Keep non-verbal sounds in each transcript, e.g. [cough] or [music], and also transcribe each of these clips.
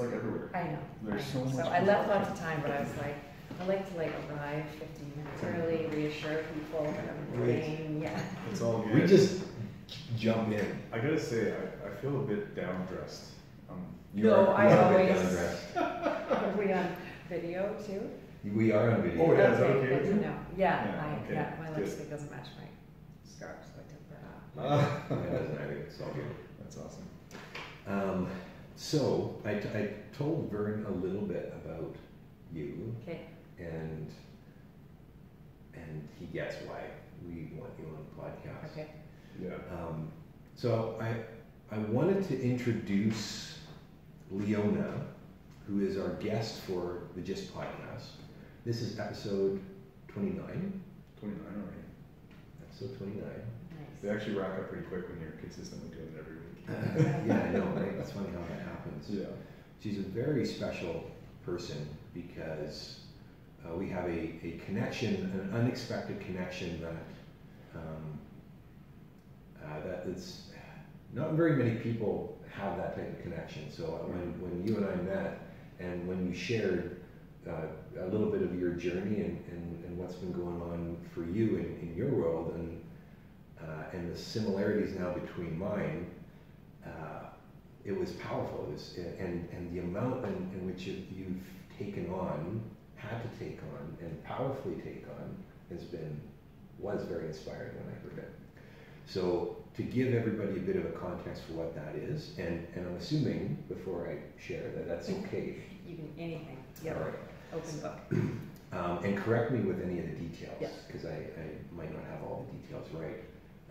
like everywhere. I know. There's I so much So I left lots of time, but I was like, I like to like arrive fifteen minutes early, reassure people that I'm Right. yeah. It's all good. We just jump in. I gotta say, I, I feel a bit down dressed. Um, You No, are- I you are a bit always- [laughs] Are we on video too? We are on video. Oh, yeah, is that okay good to you? know. Yeah, Yeah, I, okay, yeah, my good. lipstick doesn't match my scarf, so I took that off. Ah, [laughs] yeah, doesn't matter. It's all good. That's awesome. Um, so I, t- I told Vern a little bit about you, Okay, and and he gets why we want you on the podcast. okay. Yeah. Um, so I I wanted to introduce Leona, who is our guest for the Gyst podcast. This is episode twenty nine. 29 already. Episode twenty nine. They actually rack up pretty quick when you're consistently doing it every week. Yeah, I know, right? That's funny how that happens. Yeah. She's a very special person because uh, we have a, a connection, an unexpected connection that um, uh, that is not very many people have that type of connection. So uh, when, when you and I met and when you shared uh, a little bit of your journey and, and, and what's been going on for you in, in your world and uh, and the similarities now between mine, uh, it was powerful. It was, and, and the amount in, in which you- you've taken on, had to take on, and powerfully take on has been, was very inspiring when I heard it. So to give everybody a bit of a context for what that is, and, and I'm assuming before I share that that's okay. You can, anything, All yeah, right. open book. [clears throat] Um, and correct me with any of the details, Yes. because I, I might not have all the details right.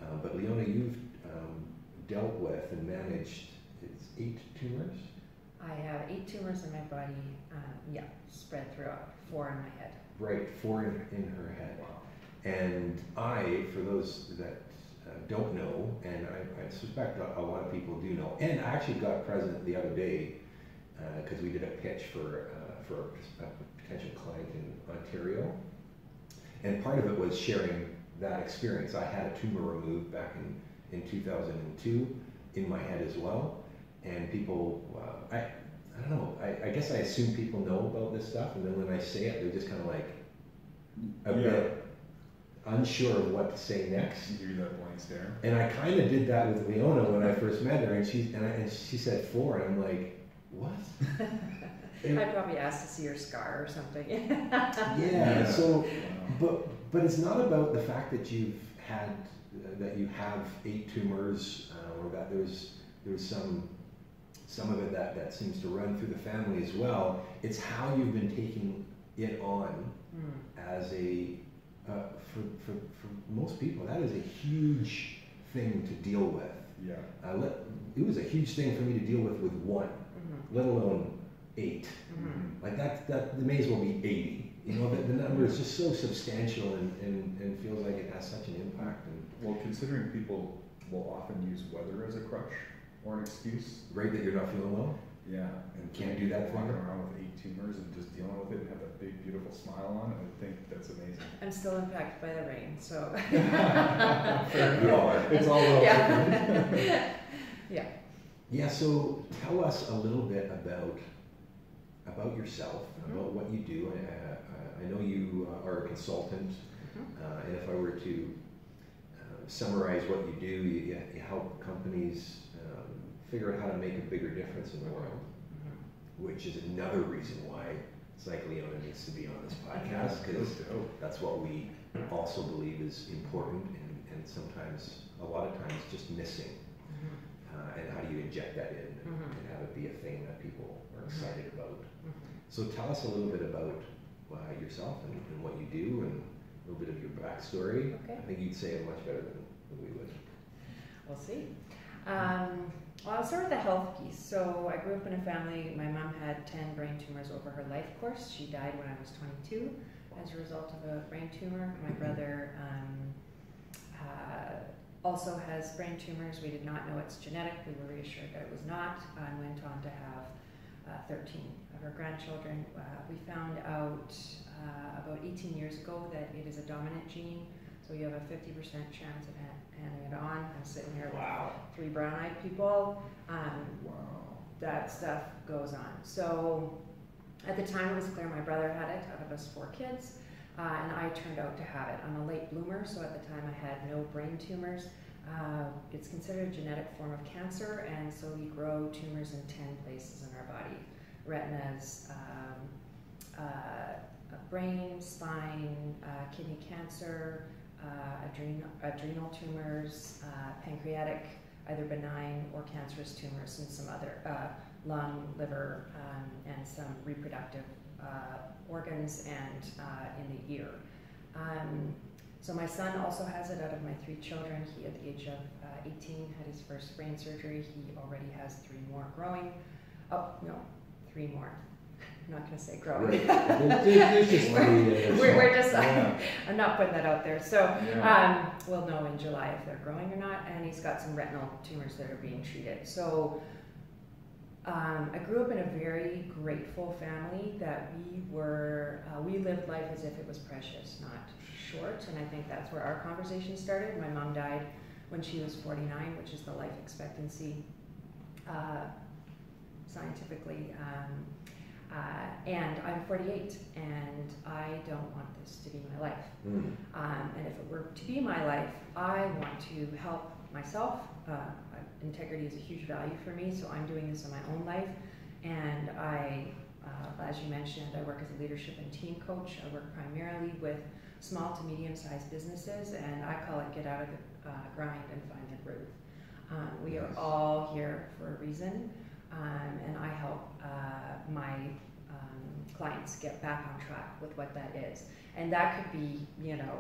Um, but Leona, you've um, dealt with and managed it's eight tumors. I have eight tumors in my body, um, yeah, spread throughout, four in my head. Right, four in, in her head. And I, for those that uh, don't know, and I, I suspect a, a lot of people do know, and I actually got present the other day because we did a pitch for uh, for a, a potential client in Ontario, and part of it was sharing that experience. I had a tumor removed back in in 2002 in my head as well, and people, uh, I I don't know, I, I guess I assume people know about this stuff, and then when I say it, they're just kind of like a Yeah. bit unsure of what to say next. You give that blank stare. And I kind of did that with Leona when I first met her, and she and, I, and she said four, and I'm like, what? And- [laughs] I probably asked to see your scar or something. [laughs] yeah. So, Wow. but but it's not about the fact that you've had that you have eight tumors, uh, or that there's there's some some of it that that seems to run through the family as well. It's how you've been taking it on Hmm. as a uh, for, for, for most people that is a huge thing to deal with Yeah. uh, let, it was a huge thing for me to deal with with one Mhm. let alone eight Mhm. like that that may as well be 80 you know the, the number is just so substantial and, and, and feels like it has such an impact Well, considering people will often use weather as a crutch or an excuse. right that you're not feeling well Yeah. And Can't do that for Walking you. around with eight tumors and just dealing with it and have that big, beautiful smile on, I think that's amazing. I'm still impacted by the rain, so. [laughs] [laughs] Fair We enough. are. It's all relative. Yeah. [laughs] Yeah. yeah so tell us a little bit about about yourself Mhm. about what you do uh, uh, I know you uh, are a consultant Mhm. Uh, and if I were to summarize what you do, you, you you help companies um, figure out how to make a bigger difference in the world, Mhm. which is another reason why Psych Leona needs to be on this podcast because That's that's what we also believe is important and, and sometimes, a lot of times, just missing. Mhm. Uh, and how do you inject that in and, Mhm. and have it be a thing that people are excited about? Mhm. So tell us a little bit about uh, yourself and, and what you do and a little bit of your backstory. Okay. I think you'd say it much better than we would. We'll see. Um, well, I'll start with the health piece. So I grew up in a family. My mom had 10 brain tumors over her life course. She died when I was 22 as a result of a brain tumor. My brother um, uh, also has brain tumors. We did not know it's genetic. We were reassured that it was not, and went on to have uh, 13 of her grandchildren. Uh, we found out uh, about 18 years ago that it is a dominant gene. So you have a 50% chance of ha- handing it on. I'm sitting here with Wow. three brown-eyed people. Um, Wow. that stuff goes on. So at the time it was clear my brother had it out of us four kids, uh, and I turned out to have it. I'm a late bloomer, so at the time I had no brain tumors. Uh, it's considered a genetic form of cancer, and so we grow tumors in 10 places in our body retinas, um, uh, brain, spine, uh, kidney cancer, adrenal, adrenal tumors, uh, pancreatic, either benign or cancerous tumors, and some other uh, lung, liver, um, and some reproductive organs and in the ear. Um, so my son also has it out of my three children. He, at the age of uh, 18, had his first brain surgery. He already has three more growing. Oh, no, three more. I'm not going to say growing. [laughs] Just we're, we're, we're just, Yeah. [laughs] I'm not putting that out there. So Yeah. um, we'll know in July if they're growing or not. And he's got some retinal tumors that are being treated. So um, I grew up in a very grateful family that we were, uh, we lived life as if it was precious, not short. And I think that's where our conversation started. My mom died when she was 49, which is the life expectancy uh, scientifically. Um, uh, and I'm 48, and I don't want this to be my life. Mm. Um, and if it were to be my life, I want to help myself. Uh, integrity is a huge value for me, so I'm doing this in my own life. And I, uh, as you mentioned, I work as a leadership and team coach. I work primarily with small to medium sized businesses, and I call it get out of the uh, grind and find the groove. Um, we are all here for a reason, um, and I help uh, my um, clients get back on track with what that is. And that could be, you know,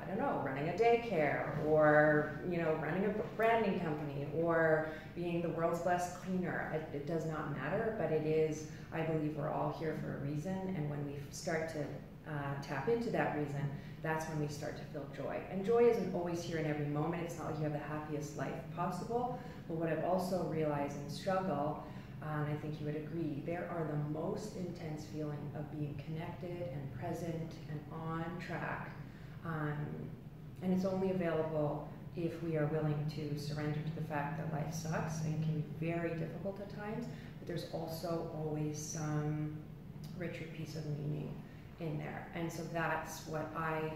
I don't know, running a daycare or, you know, running a branding company or being the world's best cleaner. It, it, does not matter, but it is, I believe we're all here for a reason. And when we start to uh, tap into that reason, that's when we start to feel joy. And joy isn't always here in every moment. It's not like you have the happiest life possible. But what I've also realized in struggle, and I think you would agree, there are the most intense feeling of being connected and present and on track um, and it's only available if we are willing to surrender to the fact that life sucks and can be very difficult at times, but there's also always some richer piece of meaning in there. And so that's what I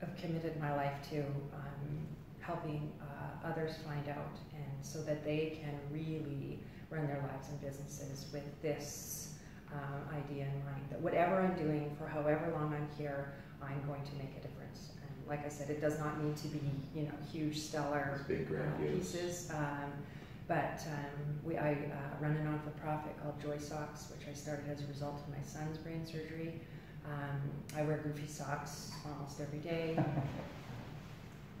have committed my life to, um, helping uh, others find out, and so that they can really run their lives and businesses with this uh, idea in mind that whatever I'm doing for however long I'm here, I'm going to make a difference. And like I said, it does not need to be, you know, huge, stellar big, uh, pieces. Um, but um, we, I uh, run a non-for-profit called Joy Socks, which I started as a result of my son's brain surgery. Um, I wear goofy socks almost every day.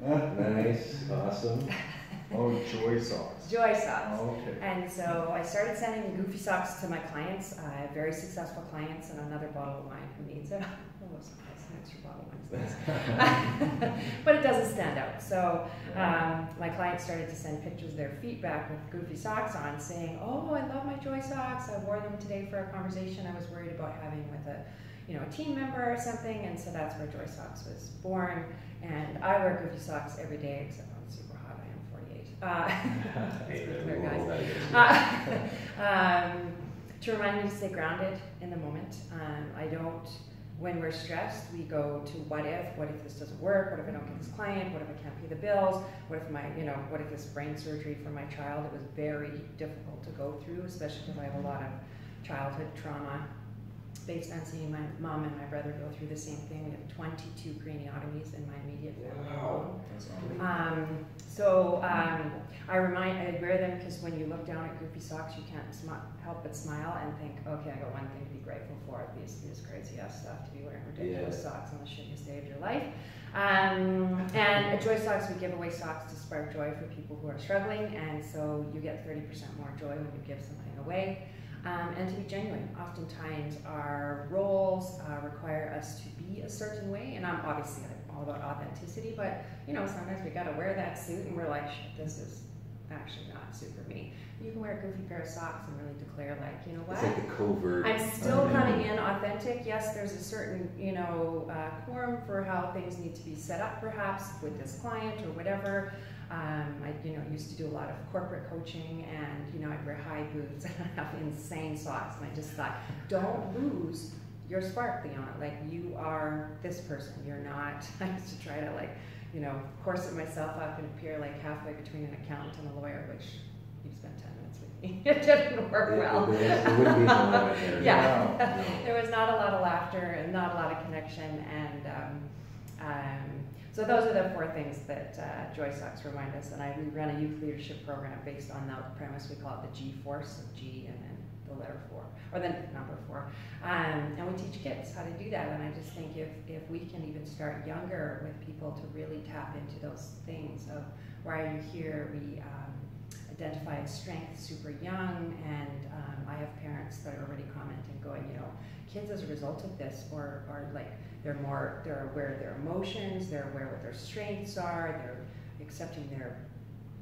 [laughs] nice, awesome. [laughs] Oh, joy socks. Joy socks. Oh, okay. And so I started sending goofy socks to my clients. I have very successful clients and another bottle of wine who needs it. [laughs] Oh, some extra bottle wines. but it doesn't stand out. So um, my clients started to send pictures of their feet back with goofy socks on, saying, "Oh, I love my Joy socks. I wore them today for a conversation I was worried about having with a." You know, a team member or something, and so that's where Joy Socks was born. And I wear goofy socks every day, except when it's super hot. I am 48. Uh, [laughs] [laughs] clear, guys. hold that against you. um, to remind me to stay grounded in the moment. Um, I don't, when we're stressed, we go to what if, what if this doesn't work, what if I don't get this client, what if I can't pay the bills, what if my, you know, what if this brain surgery for my child, it was very difficult to go through, especially because I have a lot of childhood trauma based on seeing my mom and my brother go through the same thing. We have 22 craniotomies in my immediate family alone. That's unbelievable. Um, so um, I remind, I wear them because when you look down at goofy socks, you can't help but smile and think, okay, I got one thing to be grateful for. These this crazy ass stuff to be wearing ridiculous Yeah. socks on the shittiest day of your life. Um, and at Joy Socks, we give away socks to spark joy for people who are struggling, and so you get 30% more joy when you give something away. Um, and to be genuine, oftentimes our roles uh, require us to be a certain way, and I'm obviously I'm all about authenticity, but you know sometimes we got to wear that suit, and we're like, this is actually not super me. You can wear a goofy pair of socks and really declare, like, you know what? It's like the covert. I'm still coming in authentic. Yes, there's a certain, you know, uh, quorum for how things need to be set up, perhaps with this client or whatever. Um, I, you know, used to do a lot of corporate coaching, and you know, I'd wear high boots [laughs] and I'd have insane socks, and I just thought, don't lose your spark, Leona. Like you are this person. You're not. [laughs] I used to try to like, you know, corset myself up and appear like halfway between an accountant and a lawyer, which you spent ten minutes with me. [laughs] it didn't work It- well. It, it wouldn't be in alignment there. Yeah. No. there was not a lot of laughter and not a lot of connection and um, um, so those are the four things that uh, Joy Socks remind us and I we run a youth leadership program based on that premise we call it the G force of G and then the letter four or the number four. Um, and we teach kids how to do that and I just think if, if we can even start younger with people to really tap into those things of why are you here we um, identify strength super young and um, I have parents that are already commenting going you know kids as a result of this or are like they're more they're aware of their emotions they're aware what their strengths are they're accepting their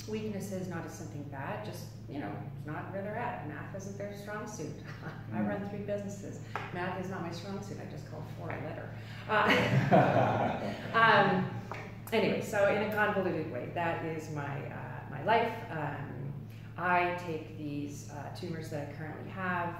weaknesses not as something bad just you know it's not where they're at. Math isn't their strong suit. [laughs] I run three businesses. Math is not my strong suit. I just called four a letter. Uh, [laughs] um, anyway so in a convoluted way that is my uh, my life. Um, I take these uh, tumors that I currently have.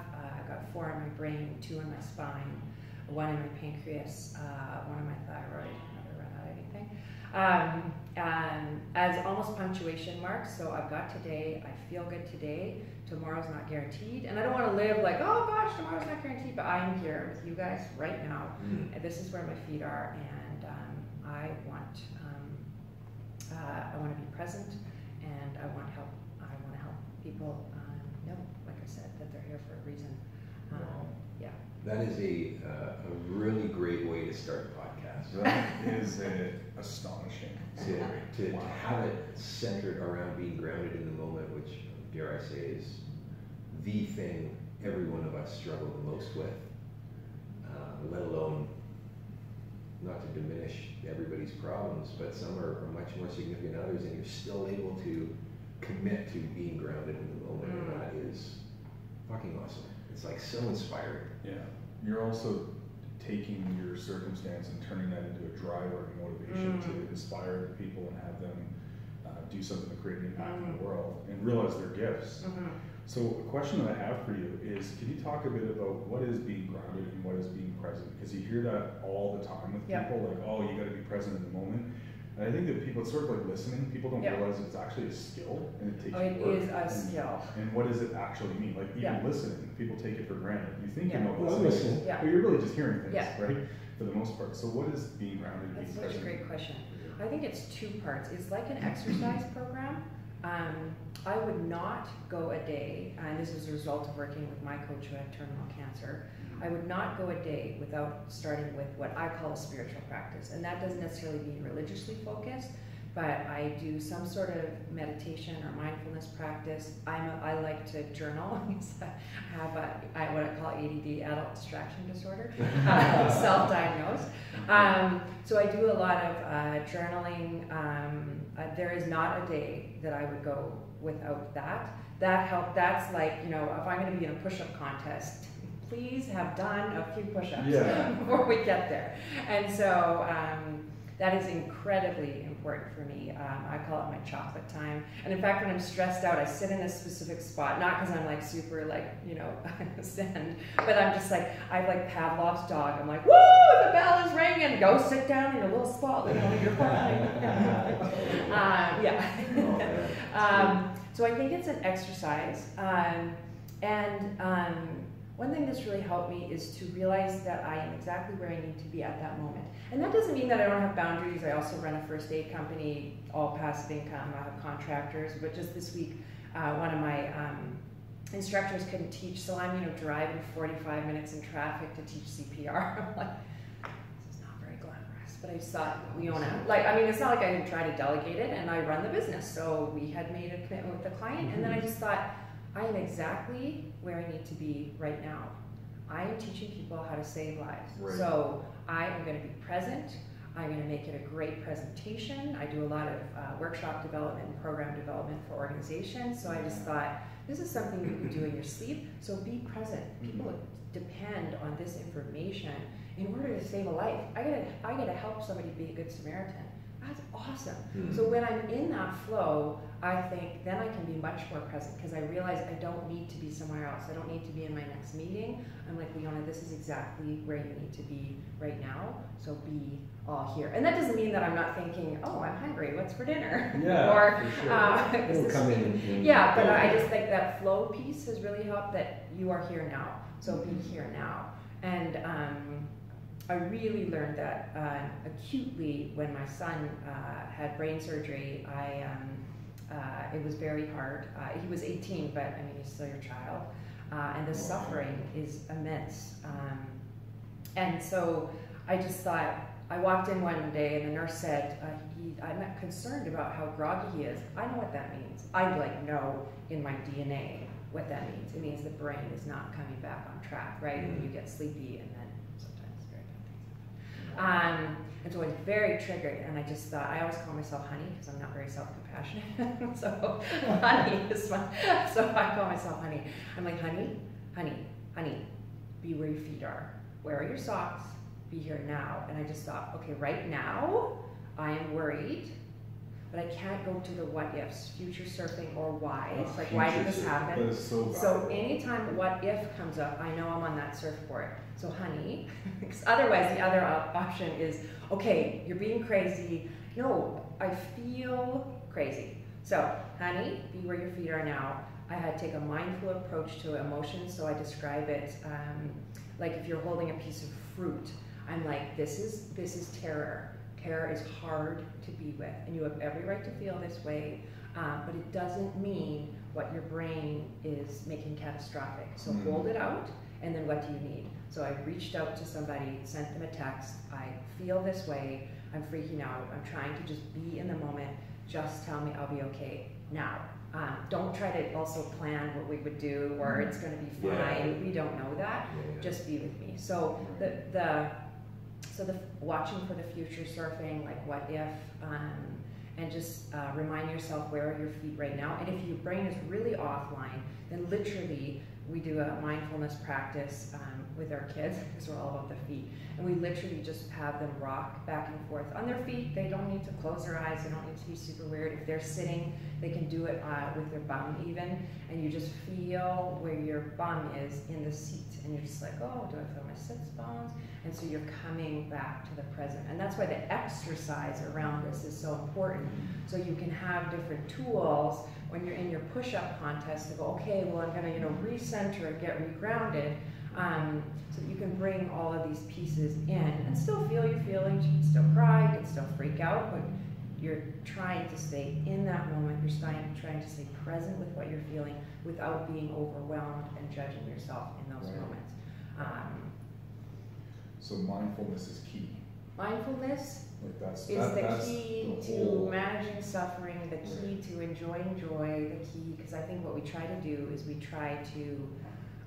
Four in my brain, two in my spine, one in my pancreas, uh, one in my thyroid. Never run out of anything. Um, and as almost punctuation marks. So I've got today. I feel good today. Tomorrow's not guaranteed, and I don't want to live like, oh gosh, tomorrow's not guaranteed. But I'm here with you guys right now, Mm. and this is where my feet are, and um, I want um, uh, I want to be present, and I want help. I want to help people um, know, like I said, that they're here for a reason. Um, Wow. yeah. That is a, uh, a really great way to start a podcast. That is uh, astonishing. To, to, to Wow. have it centered around being grounded in the moment, which, dare I say, is the thing every one of us struggle the most with, uh, let alone, not to diminish everybody's problems, but some are, are much more significant than others, and you're still able to commit to being grounded in the moment, Mm. and that is fucking awesome. It's like so inspiring. Yeah, you're also taking your circumstance and turning that into a driver and motivation Mm. to inspire the people and have them uh, do something to create an impact in Mm. the world and realize their gifts. Mhm. So a question that I have for you is, can you talk a bit about what is being grounded and what is being present? Because you hear that all the time with Yeah. people, like, oh, you got to be present in the moment. And I think that people, it's sort of like listening. People don't Yeah. realize it's actually a skill and it takes Oh, it work. is a And- skill. And what does it actually mean? Like even Yeah. listening, people take it for granted. You think Yeah. you know Well, listening. Yeah. but you're really just hearing things, Yeah. right? For the most part. So what is being grounded and That's being such a great question. I think it's two parts. It's like an exercise program. Um, I would not go a day, and this is a result of working with my coach who had terminal cancer. I would not go a day without starting with what I call a spiritual practice. And that doesn't necessarily mean religiously focused, but I do some sort of meditation or mindfulness practice. I'm a, I like to journal. [laughs] I have a, I, what I call ADD, adult distraction disorder, [laughs] uh, self-diagnosed. Um, so I do a lot of uh, journaling. Um, uh, there is not a day that I would go without that. That help. That's like you know, if I'm going to be in a push-up contest, please have done a few push-ups Yeah. [laughs] before we get there. And so um, that is incredibly important for me. Um, I call it my chocolate time. And in fact, when I'm stressed out, I sit in a specific spot, not because I'm like super like you know [laughs] zen, but I'm just like I have like Pavlov's dog. I'm like, woo, the bell is ringing. Go sit down in your little spot. You know, you're fine. um, yeah. [laughs] Um, so I think it's an exercise. Um, and um, one thing that's really helped me is to realize that I am exactly where I need to be at that moment. And that doesn't mean that I don't have boundaries. I also run a first aid company, all passive income. I have contractors. But just this week, uh, one of my um, instructors couldn't teach, so I'm you know driving 45 minutes in traffic to teach CPR. [laughs] I'm like, this is not very glamorous. But I thought, Leona, like I mean, it's not like I didn't try to delegate it, and I run the business, so we had made a commitment with the client, and then I just thought, I am exactly where I need to be right now. I am teaching people how to save lives. Right. So I am going to be present. I'm going to make it a great presentation. I do a lot of uh, workshop development and program development for organizations. So I just thought this is something you can do in your sleep. So be present. People depend on this information in order to save a life. I gotta, I gotta help somebody be a good Samaritan. That's awesome. Mm. So when I'm in that flow, I think then I can be much more present because I realize I don't need to be somewhere else. I don't need to be in my next meeting. I'm like, Leona, this is exactly where you need to be right now. So be all here. And that doesn't mean that I'm not thinking, oh, I'm hungry. What's for dinner? Yeah, or, for sure. uh, [laughs] is It'll come in. [laughs] in yeah, but I just think that flow piece has really helped that you are here now. So be here now. And um, I really learned that uh, acutely when my son uh, had brain surgery. I um, uh, it was very hard. Uh, he was 18, but I mean he's still your child, uh, and the suffering is immense. Um, and so I just thought. I walked in one day and the nurse said, uh, he, "I'm not concerned about how groggy he is. I know what that means. I like know in my DNA what that means. It means the brain is not coming back on track, right? When you get sleepy and then sometimes very bad things happen. Um, and so I was very triggered, and I just thought I always call myself honey because I'm not very self-compassionate. [laughs] so honey is my so I call myself honey. I'm like honey, honey, honey. Be where your feet are. Where are your socks? Be here now. And I just thought, okay, right now I am worried, but I can't go to the what ifs, future surfing or why. It's like why did this happen? So So anytime what if comes up, I know I'm on that surfboard. So honey, [laughs] 'cause otherwise the other option is, okay, you're being crazy. No, I feel crazy. So honey, be where your feet are now. I had to take a mindful approach to emotions. So I describe it um, like if you're holding a piece of fruit. I'm like, this is this is terror. Terror is hard to be with, and you have every right to feel this way. Um, but it doesn't mean what your brain is making catastrophic. So Mhm. hold it out, and then what do you need? So I reached out to somebody, sent them a text. I feel this way. I'm freaking out. I'm trying to just be in the moment. Just tell me I'll be okay now. Um, don't try to also plan what we would do or it's going to be Yeah. fine. We don't know that. Yeah, yeah. Just be with me. So the the so the watching for the future surfing, like what if, um, and just uh, remind yourself where are your feet right now. And if your brain is really offline, then literally we do a mindfulness practice um, with our kids because we're all about the feet, and we literally just have them rock back and forth on their feet. They don't need to close their eyes. They don't need to be super weird. If they're sitting, they can do it uh, with their bum even, and you just feel where your bum is in the seat, and you're just like, oh, do I feel my sits bones? And so you're coming back to the present. And that's why the exercise around this is so important. So you can have different tools when you're in your push-up contest to go, okay, well, I'm gonna, you know, recenter and get regrounded. Um, so that you can bring all of these pieces in and still feel your feelings. You can still cry, you can still freak out, but you're trying to stay in that moment. You're trying, trying to stay present with what you're feeling without being overwhelmed and judging yourself in those Right. moments. Um, So mindfulness is key. mindfulness Like that's is that, the that's key the to managing suffering, the key to enjoying joy, the key, because I think what we try to do is we try to,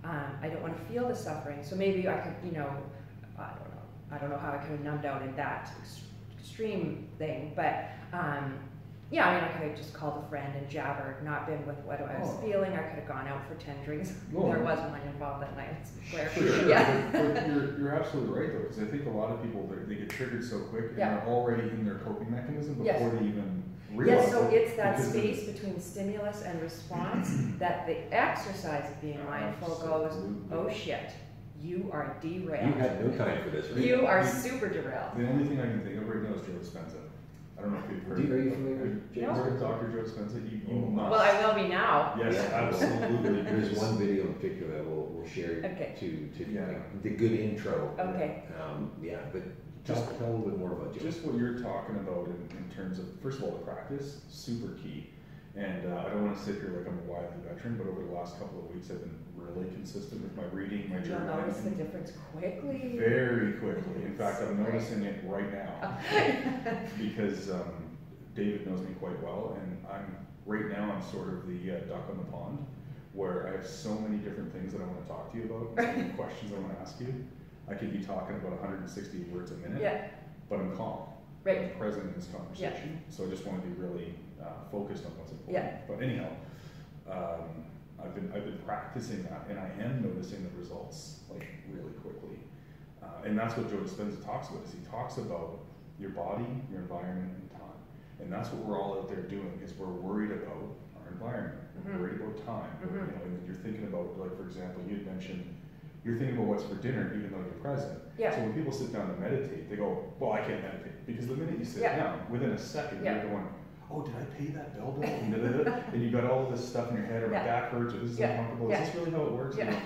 um, I don't want to feel the suffering, so maybe I could, you know, I don't know, I don't know how I could have numbed out in that ex- extreme thing, but, um, yeah, I mean, I could have just called a friend and jabbered, not been with what I was Oh. feeling, I could have gone out for ten drinks, [laughs] Oh. there was one involved that night. For sure, Yeah. but, but you're, you're absolutely right though, because I think a lot of people, they- get triggered so quick and Yeah. they're already in their coping mechanism Yes. before they even realize Yes, so it's that space between stimulus and response [clears throat] that the exercise of being mindful goes, oh shit, you are derailed. You derailed. had no time for this, right? You are super derailed. The only thing I can think of right now is Joe Dispenza. I don't know if you've heard. Do you- are you of- familiar with have you No. Dr. Joe Dispenza? You, you will not. Well, I will be now. Yes, Yeah. absolutely. [laughs] There's one video in particular that we'll, we'll share Okay. to, to, Yeah. like, the good intro. Okay. Um, yeah, but just Just- tell a little bit more about Joe. Just what you're talking about in, in terms of, first of all, the practice, super key. And uh, I don't want to sit here like I'm a wily veteran, but over the last couple of weeks, I've been really consistent with my reading, my journaling. You'll notice the difference quickly. Very quickly. In fact, I'm noticing it right now [laughs] because um, David knows me quite well, and I'm right now I'm sort of the uh, duck on the pond, where I have so many different things that I want to talk to you about, so many [laughs] questions I want to ask you. I could be talking about 160 words a minute, Yeah, but I'm calm. Right. and present in this conversation. So I just want to be really uh, focused on what's important. Yeah. But anyhow, um, I've been I've been practicing that, and I am noticing the results like really quickly. Uh, and that's what Joe Dispenza talks about. Is he talks about your body, your environment, and time. And that's what we're all out there doing. Is we're worried about our environment. We're Mhm. worried about time. Mhm. You know, and then you're thinking about like for example, you had mentioned you're thinking about what's for dinner, even though you're present. Yeah. So when people sit down to meditate, they go, "Well, I can't meditate," because the minute you sit Yeah. down, within a second, Yeah. you're going, "Oh, did I pay that bill?" bill?" [laughs] [laughs] And, da, da, da, you got all this stuff in your head, or my Yeah. back hurts, or this is Yeah. uncomfortable. Yeah. Is this really how it works? Yeah. know?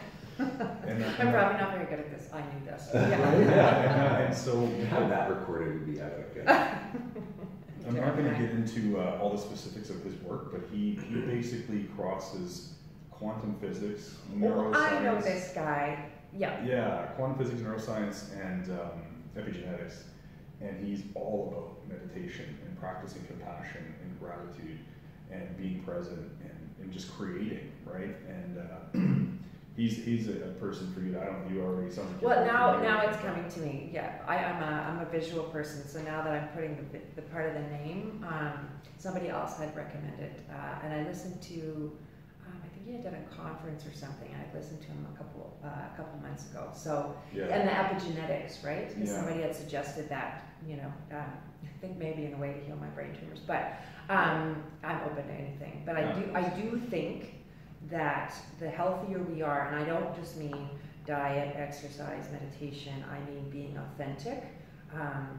[laughs] And, uh, I'm uh, probably not very good at this. I knew this. Yeah. Yeah. yeah, and, and so To have that recorded would be epic. I'm not going to get into uh, all the specifics of his work, but he, he basically crosses quantum physics, neuroscience. Oh, I know this guy. Yeah. Yeah, quantum physics, neuroscience, and um, epigenetics. And he's all about meditation and practicing compassion and gratitude and being present and, and just creating, right? And uh, [clears throat] he's he's a, person for you. I don't know, you already sound Well, now now it's coming to me. Yeah, I, I'm a I'm a visual person, so now that I'm putting the, the part of the name, um, somebody else had recommended, uh, and I listened to. He had done a conference or something. I listened to him a couple uh, a couple months ago. So Yeah. and the epigenetics, right? Because Yeah. somebody had suggested that, you know, um, I think maybe in a way to heal my brain tumors. But um, I'm open to anything. But I do, I do think that the healthier we are, and I don't just mean diet, exercise, meditation. I mean being authentic. Um,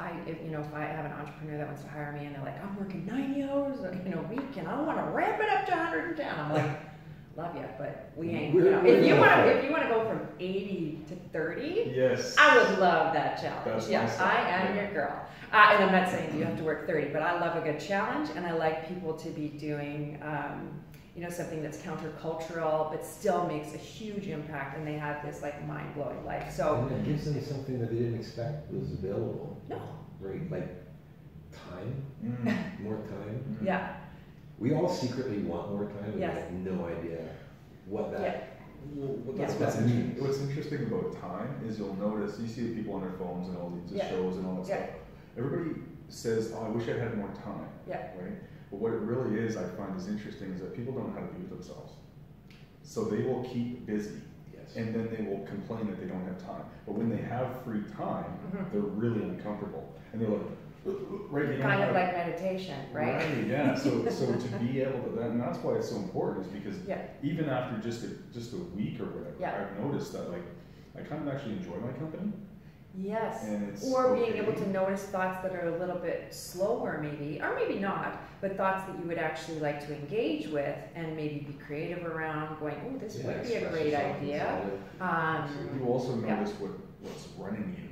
I, if, you know, if I have an entrepreneur that wants to hire me and they're like, I'm working 90 hours in a week and I want to ramp it up to 110, I'm like, [laughs] love you, but we ain't. You know, if you want to, if you want to go from 80 to 30, Yes. I would love that challenge. Yes, my I am yeah. your girl. Uh, and I'm not saying you have to work 30, but I love a good challenge, and I like people to be doing, um, you know, something that's countercultural, but still makes a huge impact, and they have this like mind blowing life. So, And it gives them something that they didn't expect was available, no, right? Like time, Mm, [laughs] more time. mm. yeah, We all secretly want more time, and we have no idea what yeah, that, what Yeah. that What's, that inter- means. what's interesting about time is you'll notice you see the people on their phones and all these Yeah. shows and all that Yeah. stuff. Everybody says, "Oh, I wish I had more time." Yeah. Right. But what it really is, I find is interesting, is that people don't know how to be with themselves. So they will keep busy, Yes. and then they will complain that they don't have time. But when they have free time, Mhm. they're really uncomfortable, and they're like, "Uh, uh, "Right, you kind of like meditation, right? yeah. So, [laughs] so to be able to, and that's why it's so important, is because Yeah. even after just a, just a week or whatever, Yeah. I've noticed that like I kind of actually enjoy my company, Yes. Or being okay. able to notice thoughts that are a little bit slower, maybe, or maybe not, but thoughts that you would actually like to engage with and maybe be creative around, going, oh, this Yeah, would be a great idea. Um, You also Yeah. notice what what's running you.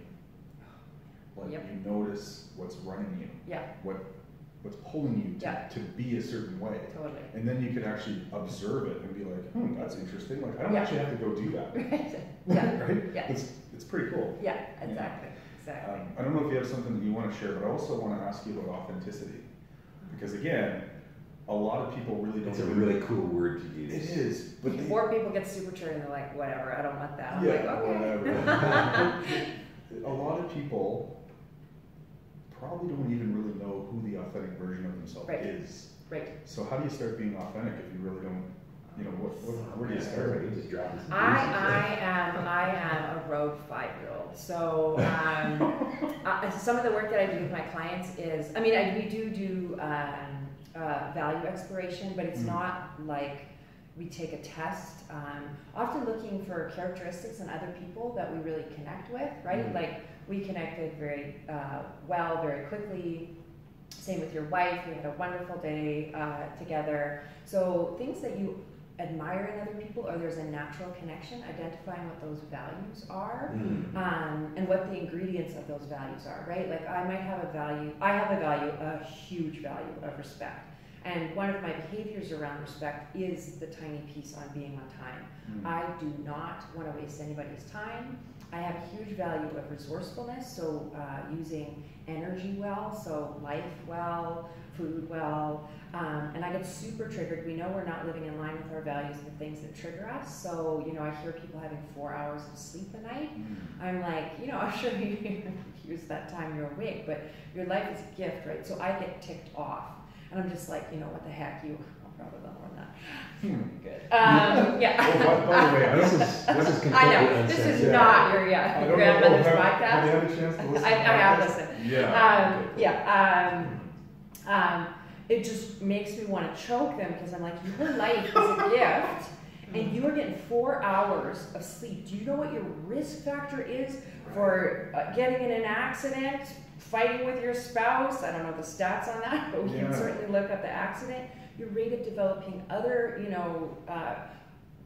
Like Yep. you notice what's running you, yeah, what what's pulling you to, Yeah. to be a certain way, totally. and then you can actually observe it and be like, hmm, that's interesting. Like I don't Yeah. actually have to go do that, [laughs] Right. [laughs] Yeah, right? yeah. It's it's pretty cool. yeah, exactly, exactly. Um, I don't know if you have something that you want to share, but I also want to ask you about authenticity. Because again, a lot of people really don't It's a even- really cool word to use. It is, but they, Or people get super triggered and they're like, whatever, I don't want that. I'm yeah, like, okay. whatever. [laughs] a lot of people probably don't even really know who the authentic version of themselves Right. is. Right. So how do you start being authentic if you really don't, you know, what, what where do you start? everybody just dropping I, I am I am a rogue five year old. So um, [laughs] uh, some of the work that I do with my clients is I mean I, we do do um, uh, value exploration, but it's Mm. not like we take a test. Um, often looking for characteristics in other people that we really connect with, right? Mm. Like we connected very uh, well, very quickly. Same with your wife. We had a wonderful day uh, together. So things that you admire in other people or there's a natural connection, identifying what those values are Mm. um, and what the ingredients of those values are, right? Like I might have a value, I have a value, a huge value of respect. And one of my behaviors around respect is the tiny piece on being on time. Mm. I do not want to waste anybody's time. I have a huge value of resourcefulness, so uh, using energy well, so life well, food well, um, and I get super triggered. We know we're not living in line with our values, and the things that trigger us. So, you know, I hear people having four hours of sleep a night. I'm like, you know, I'm sure you use that time you're awake, but your life is a gift, right? So I get ticked off. And I'm just like, you know, what the heck, you, I'll probably more than that. Hmm. [laughs] Good. Um, [laughs] yeah. Oh, by, by the way, I This don't, is, this is completely I know, this is. [laughs] Yeah. not your, yeah, don't grandmother's have, podcast. have you had a chance to listen? I, I have listened. Yeah. Um, okay, yeah, um, um, it just makes me want to choke them because I'm like, your life is a [laughs] gift, and you are getting four hours of sleep. Do you know what your risk factor is for uh, getting in an accident, fighting with your spouse? I don't know the stats on that, [laughs] but we can certainly look up the accident. Your rate of developing other, you know. Uh,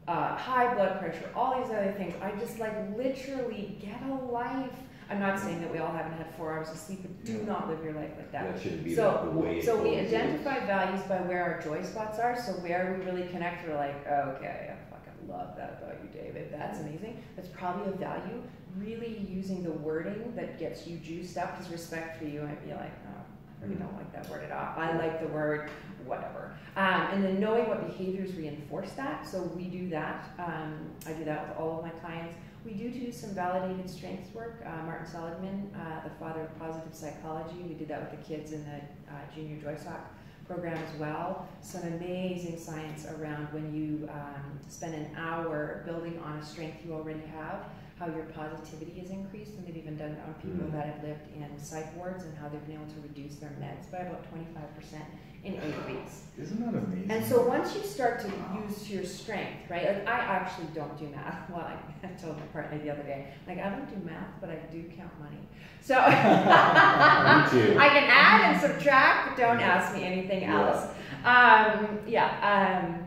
uh, high blood pressure, all these other things. I just like literally get a life. I'm not saying that we all haven't had four hours of sleep, but do not live your life like that. That shouldn't be So, the, way so we identify values by where our joy spots are. So where we really connect, we're like, okay, I fucking love that about you, David. That's amazing. That's probably a value. Really using the wording that gets you juiced up. Because respect for you might be like, oh, I really don't like that word at all. I like the word whatever. Um, and then knowing what behaviors reinforce that. So we do that. Um, I do that with all of my clients. We do do some validated strengths work. Uh, Martin Seligman, uh, the father of positive psychology, we did that with the kids in the uh, junior Joy Sock program as well. Some amazing science around when you um, spend an hour building on a strength you already have, how your positivity is increased. And they've even done it on people Mm. that have lived in psych wards and how they've been able to reduce their meds by about 25% in eight weeks. Isn't that amazing? And so once you start to use your strength, right? Like I actually don't do math. [laughs] Well, I, I told my partner the other day, like I don't do math, but I do count money. So [laughs] [laughs] I can add and subtract, but don't ask me anything Yeah. else. Um, yeah.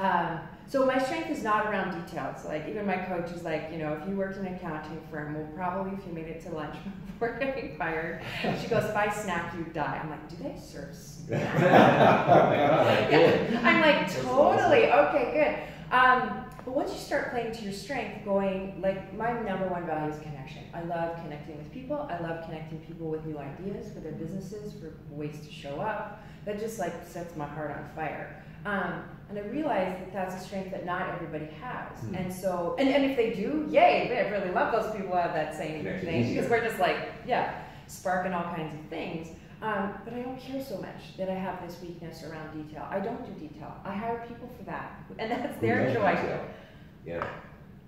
Um, um, so my strength is not around details. Like even my coach is like, you know, if you worked in an accounting firm, well, probably if you made it to lunch before getting fired, she goes, if I snap, you die. I'm like, do they serve snacks? my god, I did. Yeah. I'm like, totally, okay, good. Um, but once you start playing to your strength, going, like, my number one value is connection. I love connecting with people. I love connecting people with new ideas for their businesses, for ways to show up. That just, like, sets my heart on fire. Um, and I realize that that's a strength that not everybody has. Hmm. And so, and, and if they do, yay, I really love those people who have that same Connection thing because we're just like, yeah, sparking all kinds of things. Um, but I don't care so much that I have this weakness around detail. I don't do detail. I hire people for that, [laughs] and that's their joy. detail? Yeah.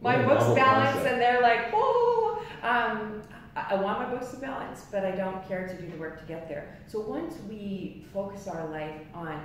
My What books balance, concept. and they're like, oh. Um, I I want my books to balance, but I don't care to do the work to get there. So once we focus our life on,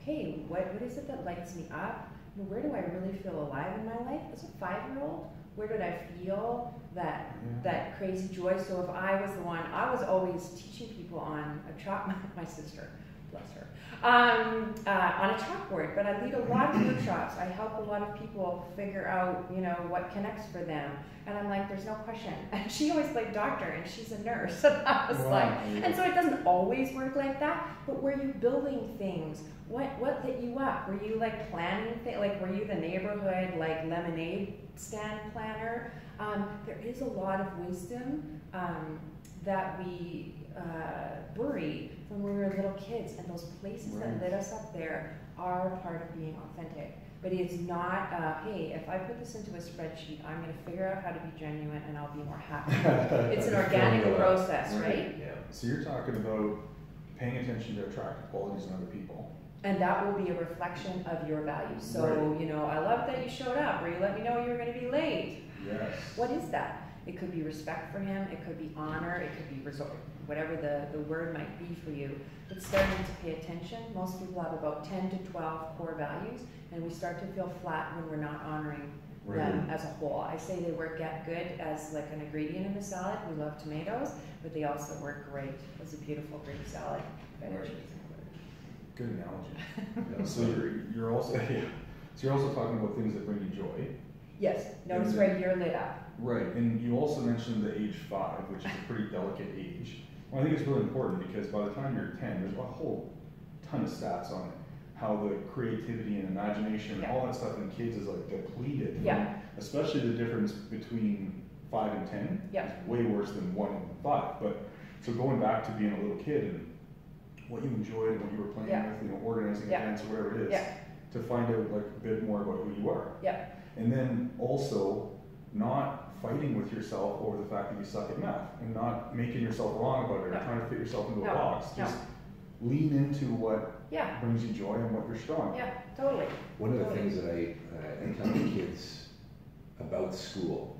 hey, what, what is it that lights me up? Where do I really feel alive in my life? As a five-year-old, where did I feel that Yeah. that crazy joy. So if I was the one, I was always teaching people on a chalk. [laughs] My sister, bless her, um, uh, on a chalkboard. But I lead a lot of [clears throat] workshops. I help a lot of people figure out, you know, what connects for them. And I'm like, there's no question. [laughs] And she always played doctor, and she's a nurse. [laughs] And I was Wow. like, and so it doesn't always work like that. But were you building things? What what lit you up? Were you like planning things? Like were you the neighborhood like lemonade stand planner? Um, there is a lot of wisdom um, that we uh, bury from when we were little kids, and those places Right. that lit us up there are part of being authentic. But it's not, uh, hey, if I put this into a spreadsheet, I'm going to figure out how to be genuine, and I'll be more happy. [laughs] It's an organic process, Right. right? Yeah. So you're talking about paying attention to attractive qualities in other people. And that will be a reflection of your values. So, Right. you know, I love that you showed up, or you let me know you were going to be late. Yes. What is that? It could be respect for him, it could be honor, it could be resort, whatever the, the word might be for you. But starting to pay attention, most people have about 10 to 12 core values, and we start to feel flat when we're not honoring them as a whole. I say they work get good as like an ingredient in the salad. We love tomatoes, but they also work great as a beautiful Greek salad. Right. Good analogy. [laughs] Yeah. So you're, you're also [laughs] yeah. so you're also talking about things that bring you joy. Yes, notice where you're lit up. Right, and you also mentioned the age five, which is a pretty delicate age. Well, I think it's really important because by the time you're ten, there's a whole ton of stats on it. How the creativity and imagination and all that stuff in kids is like depleted. Yeah. Especially the difference between five and ten Yeah. is way worse than one and five. But so going back to being a little kid and what you enjoyed and what you were playing Yeah. with, you know, organizing Yeah. events or whatever it is, Yeah. to find out like a bit more about who you are. Yeah. And then also not fighting with yourself over the fact that you suck at math and not making yourself wrong about it or trying to fit yourself into No. a box. No. Just lean into what Yeah, brings you joy and what you're strong. yeah, totally. One of the Totally. things that I, uh, I tell the kids about school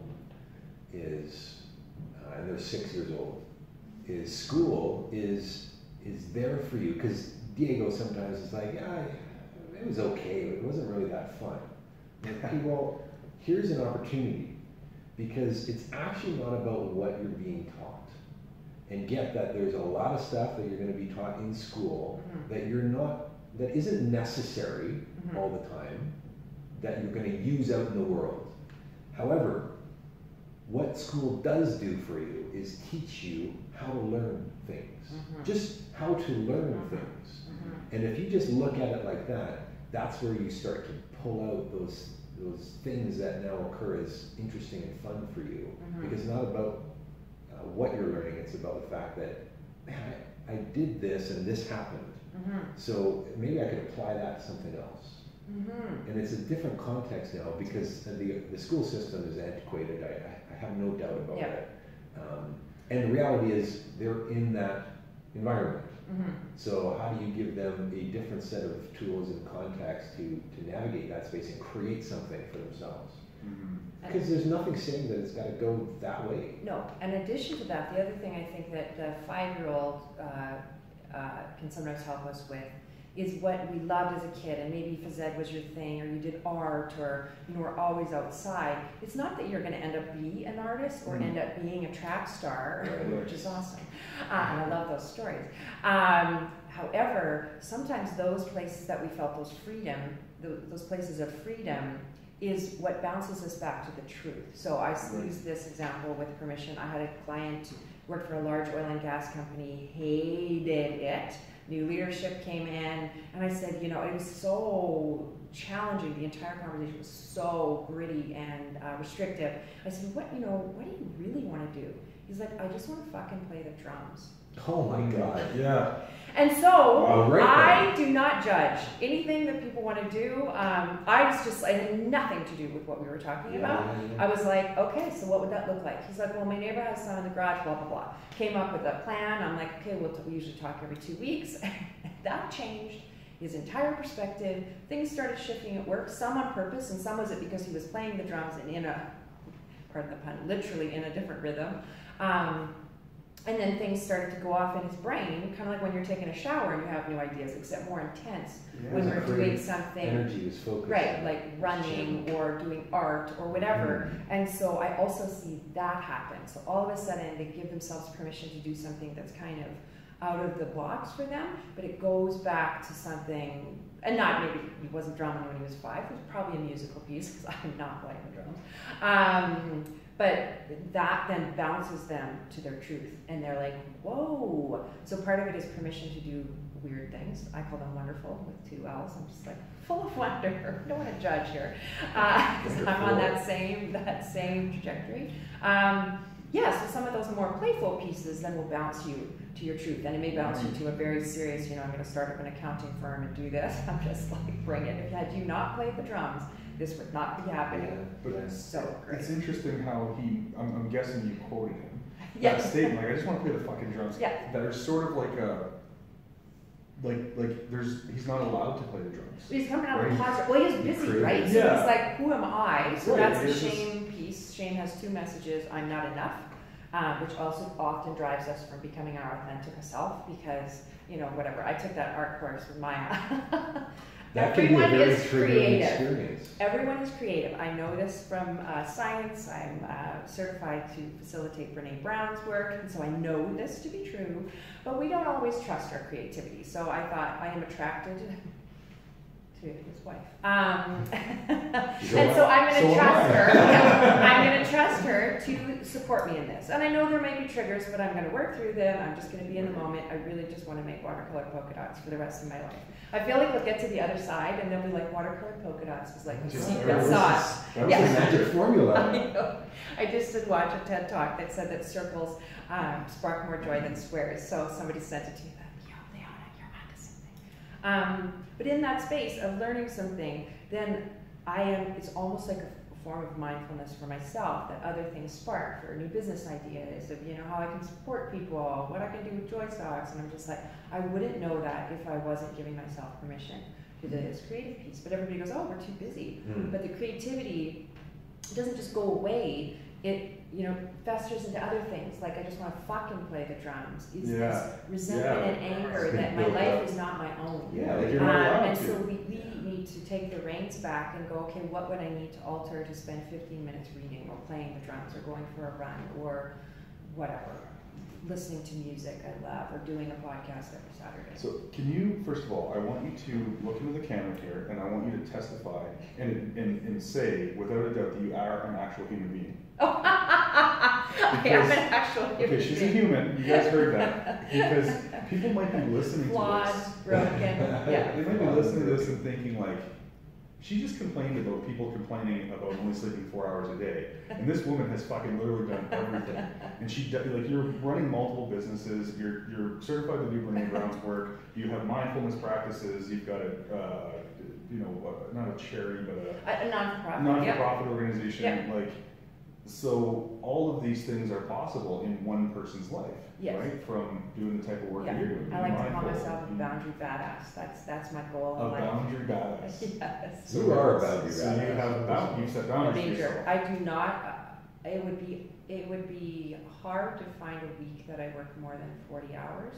is, uh, and they're six years old, is school is is there for you because Diego sometimes is like, yeah, it was okay, but it wasn't really that fun. [laughs] Okay, well, here's an opportunity because it's actually not about what you're being taught. And get that there's a lot of stuff that you're going to be taught in school Mhm. that you're not, that isn't necessary Mhm. all the time, that you're going to use out in the world. However, what school does do for you is teach you how to learn things. Mhm. Just how to learn Mhm. things. Mhm. And if you just look at it like that, that's where you start to pull out those those things that now occur as interesting and fun for you. Mhm. Because it's not about uh, what you're learning, it's about the fact that, man, I, I did this and this happened. Mhm. So maybe I could apply that to something else. Mhm. And it's a different context now because the, the school system is antiquated. I, I, I have no doubt about Yeah. it. Um, and the reality is they're in that environment. Mhm. So how do you give them a different set of tools and context to, to navigate that space and create something for themselves? Mhm. Because there's nothing saying that it's got to go that way. No, in addition to that, the other thing I think that the five-year-old uh, uh, can sometimes help us with is what we loved as a kid, and maybe phys ed was your thing, or you did art, or you know, we're always outside. It's not that you're going to end up be an artist or Mm. end up being a track star, which is awesome, uh, and I love those stories. Um, however, sometimes those places that we felt those freedom, tho- those places of freedom, is what bounces us back to the truth. So I Right. use this example with permission. I had a client worked for a large oil and gas company, hated it. New leadership came in, and I said, you know, it was so challenging. The entire conversation was so gritty and uh, restrictive. I said, what, you know, what do you really want to do? He's like, I just want to fucking play the drums. Oh my God. Yeah. And so Wow, right I do not judge anything that people want to do. Um, I was just, I had nothing to do with what we were talking about. I was like, okay, so what would that look like? He's like, well, my neighbor has some in the garage, blah, blah, blah. Came up with a plan. I'm like, okay, we'll t- we usually talk every two weeks. [laughs] that changed his entire perspective. Things started shifting at work, some on purpose, and some was it because he was playing the drums and in a, pardon the pun, literally in a different rhythm. Um, and then things started to go off in his brain, kind of like when you're taking a shower and you have new ideas, except more intense when Yeah. you're doing something Energy was focused. Right, like running or doing art or whatever. Mm. And so I also see that happen. So all of a sudden they give themselves permission to do something that's kind of out of the box for them, but it goes back to something, and not maybe he wasn't drumming when he was five, it was probably a musical piece because [laughs] I'm not playing the drums. Um, but that then bounces them to their truth and they're like, whoa. So part of it is permission to do weird things. I call them wonderful with two L's. I'm just like [laughs] full of wonder. [laughs] Don't want to judge here because I'm on that same that same trajectory. Um, yeah, so some of those more playful pieces then will bounce you to your truth, and it may bounce you to a very serious. You know, I'm going to start up an accounting firm and do this. [laughs] I'm just like, bring it. If had you not played the drums, this would not be happening. But Yeah. So great. It's interesting how he, I'm, I'm guessing you quoted him. [laughs] Yeah. That statement, like, I just want to play the fucking drums. Yeah. That are sort of like a, like, like, there's, he's not allowed to play the drums. He's coming out of the closet. Well, he's busy, Creative. right? So Yeah. he's like, who am I? So Right, that's the it's just- shame piece. Shame has two messages. I'm not enough, uh, which also often drives us from becoming our authentic self because, you know, whatever. I took that art course with Maya. [laughs] That can be a Everyone very is triggering creative. experience. Everyone is creative. I know this from uh, science. I'm uh, certified to facilitate Brene Brown's work, and so I know this to be true. But we don't always trust our creativity. So I thought I am attracted to his wife. Um, So [laughs] and so I'm going to am trust her. I'm going to trust her to support me in this. And I know there might be triggers, but I'm going to work through them. I'm just going to be in the moment. I really just want to make watercolor polka dots for the rest of my life. I feel like we'll get to the other side and they'll be like watercolor polka dots is like the secret sauce. That was Yeah. the a magic formula. [laughs] I. I just did watch a TED talk that said that circles um, spark more joy than squares. So somebody sent it to me that, yeah, Leona, you're onto something. Um, but in that space of learning something, then I am, it's almost like a form of mindfulness for myself that other things spark for new business ideas of, you know, how I can support people, what I can do with Joy Socks. And I'm just like, I wouldn't know that if I wasn't giving myself permission to do this creative piece. But everybody goes, oh, we're too busy. Hmm. But the creativity doesn't just go away. It you know festers into other things. Like I just want to fucking play the drums. Is Yeah. this resentment Yeah. and anger that my life up. is not my own. Yeah, Like you're Um, not allowed and to. so we, we need to take the reins back and go, okay, what would I need to alter to spend 15 minutes reading or playing the drums or going for a run or whatever, listening to music I love or doing a podcast every Saturday. So can you, first of all, I want you to look into the camera here, and I want you to testify and, and, and say, without a doubt, that you are an actual human being. Oh, [laughs] I am an actual human Okay, she's a human. You guys heard that [laughs] because people might be listening Flawed, to this. broken, [laughs] yeah. They might be listening to this and thinking like, she just complained about people complaining about only sleeping four hours a day, and this woman has fucking literally done everything. And she like you're running multiple businesses. You're you're certified to do Brene Brown's work. You have mindfulness practices. You've got a uh, you know uh, not a charity but a A, a non-for-profit, non for yeah. profit organization. Yeah. Like so, all of these things are possible in one person's life, Yes. right? From doing the type of work Yeah. that you're doing. I like to call myself a boundary badass. That's that's my goal A life. boundary badass. [laughs] Yes. You are a boundary So you have bound, you set boundaries for major. yourself. I do not. Uh, it would be it would be hard to find a week that I work more than forty hours,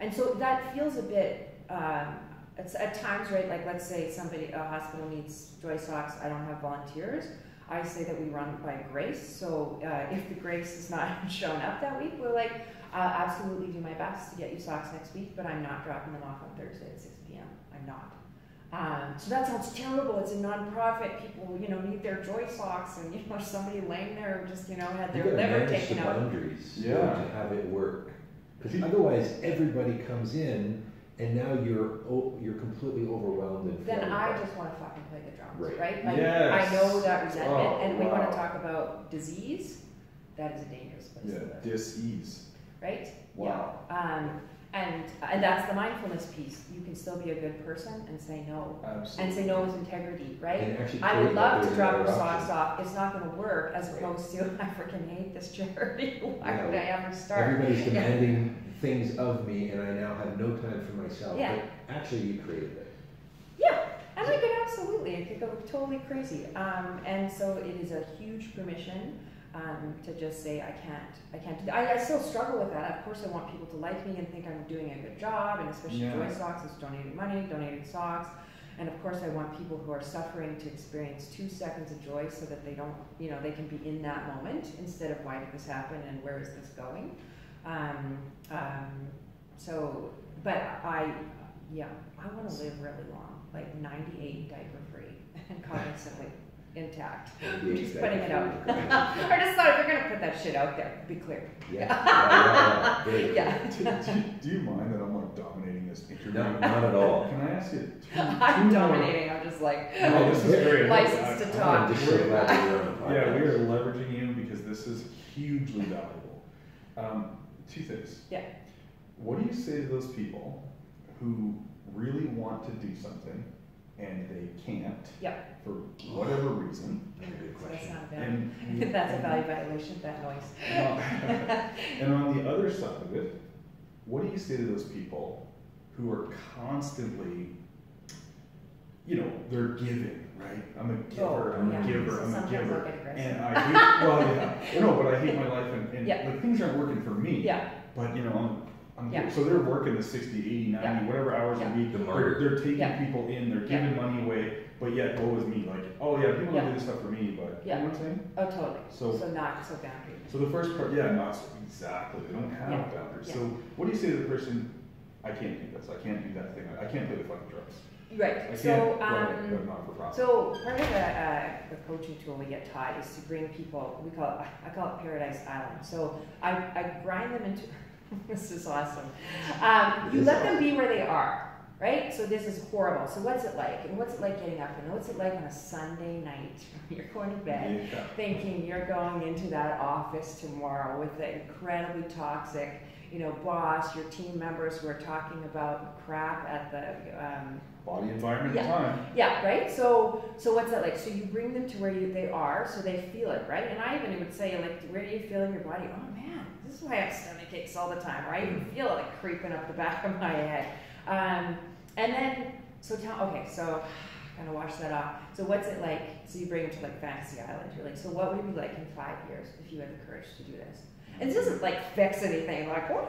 and so that feels a bit. Um, it's at times, right? Like let's say somebody a hospital needs joy socks. I don't have volunteers. I say that we run by grace. So uh, if the grace is not [laughs] shown up that week, we're like, I'll absolutely do my best to get you socks next week, but I'm not dropping them off on Thursday at 6 p.m. I'm not. Um, so that sounds terrible. It's a nonprofit. People, you know, need their joy socks, and you know, somebody laying there just, you know, had You their gotta liver manage the taken out. boundaries Yeah. to have it work. Because otherwise, everybody comes in, and now you're o- you're completely overwhelmed and Then I just want to fucking play the drums, Right. right? Like, Yes. I know that resentment, Oh, and we want to talk about disease. That is a dangerous place Yeah, to live. dis-ease. right? Wow. Yeah. Um, and and that's the mindfulness piece. You can still be a good person and say no, Absolutely. and say no with integrity, right? I would love to drop another your socks off. It's not going to work. As Right. opposed to [laughs] I freaking hate this charity. [laughs] Why Yeah. would I ever start? Everybody's Yeah. [laughs] demanding things of me, and I now have no time for myself. Yeah. But actually, you created it. Yeah, and I could absolutely, it could go totally crazy. Um, and so it is a huge permission um, to just say I can't, I can't. Do that. I, I still struggle with that. Of course, I want people to like me and think I'm doing a good job, and especially Yeah. Joy Socks is donating money, donating socks. And of course, I want people who are suffering to experience two seconds of joy so that they don't, you know, they can be in that moment instead of why did this happen and where is this going. Um, um, so, but I, yeah, I want to live really long, like 98 diaper free and cognitively intact. [laughs] The Just age putting it out. [laughs] I just thought if you're gonna put that shit out there, be clear. [laughs] Yeah. yeah, yeah, yeah. Do, do, do you mind that I'm like dominating this interview? No, not at all. Can I ask you two, I'm two more- dominating. I'm just like No, this is great. License to talk. I'm just so glad that you're on. Yeah, we are leveraging you because this is hugely valuable. Um, two things. Yeah. What do you say to those people who really want to do something and they can't Yeah. for whatever reason? That's a good So that's not a value. And [laughs] That's a value violation. That noise. [laughs] and on the other side of it, what do you say to those people who are constantly, you know, they're giving, right? I'm a giver, Oh, I'm yeah. a giver, So I'm a sometimes I'll giver. get aggressive. And I hate, well, yeah, no, but I hate my life and, and [laughs] Yeah. like things aren't working for me. Yeah. But, you know, I'm, I'm, Yeah. so they're working the 60, 80, 90, Yeah. whatever hours Yeah. a week. The They're, they're taking Yeah. people in, they're Yeah. giving money away, but yet, woe is me. Like, oh yeah, people Yeah. don't do this stuff for me, but, Yeah. you know what I'm saying? Oh, totally. So- So, not so boundary. So the first part, yeah, not so, exactly. They don't have Yeah, boundaries. yeah. So what do you say to the person? I can't do this. I can't do that thing. I can't play the fucking drums. Right. I so, can't, um, but not for. So part of the, uh, the coaching tool we get taught is to bring people. We call it I call it Paradise Island. So I, I grind them into. [laughs] this is awesome. Um, you let them be where they are, right? So this is horrible. So what's it like? And what's it like getting up? And what's it like on a Sunday night? [laughs] You're going to bed Yeah. thinking you're going into that office tomorrow with the incredibly toxic, you know, boss, your team members who are talking about crap at the um, Body environment Yeah. time. yeah, right. So, so what's that like? So you bring them to where you, they are, so they feel it, right? And I even would say, like, where do you feel in your body? Oh man, this is why I aches all the time, right? You feel it like creeping up the back of my head. Um, and then, so tell, okay, so [sighs] kind of wash that off. So what's it like? So you bring them to like Fantasy Island. You're like, so what would it be like in five years if you had the courage to do this? And this doesn't like fix anything, like, Wah! um,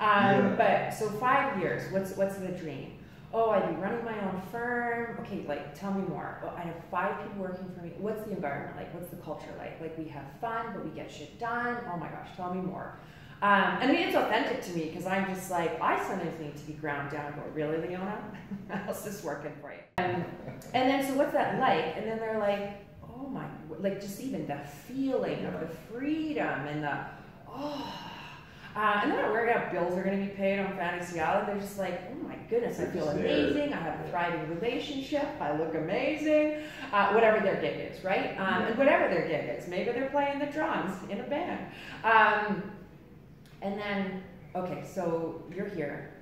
Yeah. but so five years. What's what's the dream? oh, I'd be running my own firm. Okay, like tell me more. Oh, I have five people working for me. What's the environment like? What's the culture like? Like we have fun, but we get shit done. Oh my gosh, tell me more. Um, and I mean, it's authentic to me because I'm just like, I sometimes need to be ground down. Go, really, Leona? [laughs] How's this working for you? And, and then, so what's that like? And then they're like, oh my, like just even the feeling of the freedom and the, oh, uh, and they're not worried about bills are going to be paid on Fantasy Island. They're just like, oh my goodness, I feel amazing. I have a thriving relationship. I look amazing. Uh, whatever their gig is, right? Um, and whatever their gig is. Maybe they're playing the drums in a band. And then, okay, so you're here.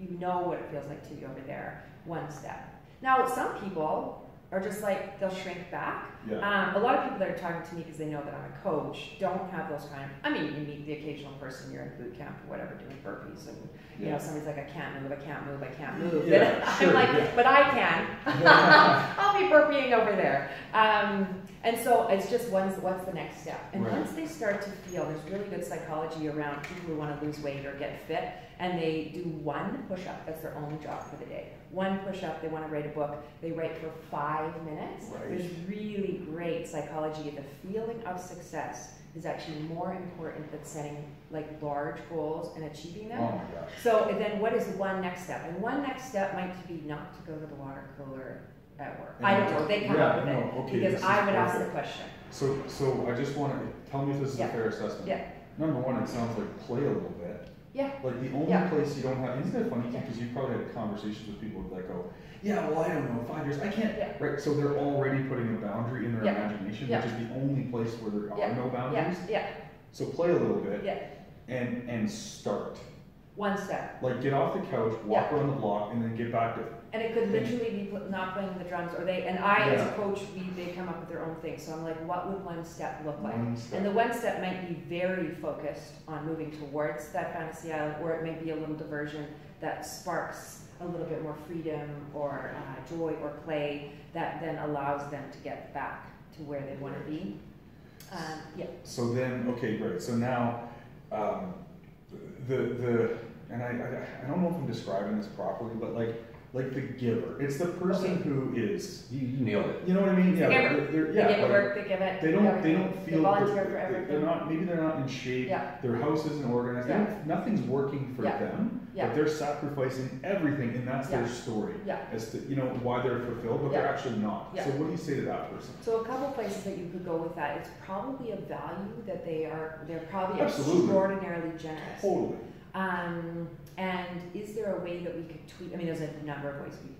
You know what it feels like to be over there. One step. Now, some people are just like, they'll shrink back. Yeah. Um, a lot of people that are talking to me because they know that I'm a coach don't have those kind of. I mean, you meet the occasional person you're in boot camp or whatever doing burpees, and you know somebody's like, I can't move, I can't move, I can't move. Yeah, [laughs] And sure, I'm like, yeah. but I can. [laughs] I'll be burping over there. Um, and so it's just what's what's the next step? And Right. once they start to feel, there's really good psychology around people who want to lose weight or get fit, and they do one push-up. That's their only job for the day. One push-up. They want to write a book. They write for five minutes. Right. There's really great psychology. The feeling of success is actually more important than setting like large goals and achieving them. Oh my gosh. So then what is one next step? And one next step might be not to go to the water cooler at work. I don't know, they come Yeah, up with no, it. okay, Because I would ask the question. So, so I just want to, tell me if this is Yeah. a fair assessment. Yeah. Number one, it sounds like play a little bit. Yeah. Like the only Yeah. place you don't have, isn't it funny, Yeah. because you probably had conversations with people that go, yeah, well, I don't know, five years, I can't, Yeah. right? So they're already putting a boundary in their Yeah. imagination, Yeah. which is the only place where there Yeah. are no Yeah, boundaries. yeah, So play a little bit yeah. and, and start. One step. Like get off the couch, walk Yeah. around the block, and then get back to, And it could literally be pl- not playing the drums or they, and I as a Yeah. coach, we, they come up with their own thing. So I'm like, what would one step look like? one step. And the one step might be very focused on moving towards that fantasy island, or it may be a little diversion that sparks a little bit more freedom or uh, joy or play that then allows them to get back to where they want to be. Um, yeah, So then, okay, great. So now, um, the the and I, I I don't know if I'm describing this properly, but like like the giver. It's the person Okay. who is. You, you nailed it. You know what I mean? The Yeah. giver. they're- they're- they give like, work, they give it. they don't. They don't They feel. volunteer they're- for they're not. Maybe they're not in shape. Yeah. Their house isn't organized. Yeah. nothing's working for Yeah. them. Yeah. But they're sacrificing everything, and that's Yeah. their story Yeah. as to you know why they're fulfilled, but they're actually not. Yeah. So what do you say to that person? So a couple places that you could go with that. It's probably a value that they are. They're probably Absolutely. extraordinarily generous. Totally. Um, and is there a way that we could tweet? I mean, there's a number of ways we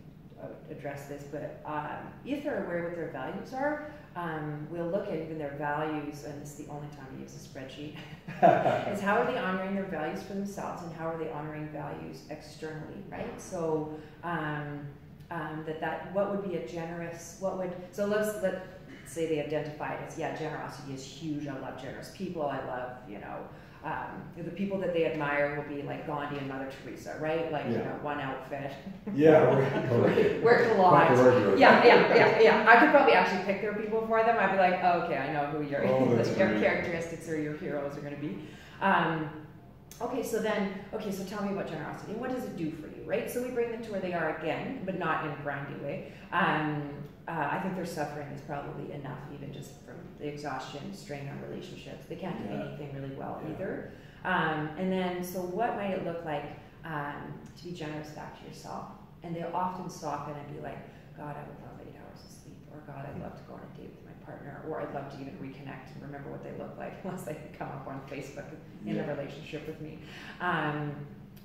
address this, but um, if they're aware what their values are, um, we'll look at even their values, and it's the only time we use a spreadsheet. [laughs] is how are they honoring their values for themselves, and how are they honoring values externally, right? So um, um, that that what would be a generous? What would so let's let's say they identify it as yeah, generosity is huge. I love generous people. I love you know um, the people that they admire will be like Gandhi and Mother Teresa, right? Like you know, one outfit, Yeah. [laughs] right, right. wear Quite the collage. wardrobe. Yeah, yeah, yeah, yeah. I could probably actually pick their people for them. I'd be like, oh, okay, I know who your Oh, [laughs] your characteristics or your heroes are going to be. Um, okay, so then, okay, so tell me about generosity. What does it do for you, right? So we bring them to where they are again, but not in a grindy way. Um, uh, I think their suffering is probably enough, even just from the exhaustion, strain on relationships. They can't do Yeah. anything really well Yeah. either. Um, and then, so what might it look like um, to be generous back to yourself? and they'll often soften and be like, God, I would love eight hours of sleep, or God, I'd love to go on a date with my partner, or I'd love to even reconnect and remember what they look like [laughs] once they come up on Facebook in Yeah. a relationship with me. Um,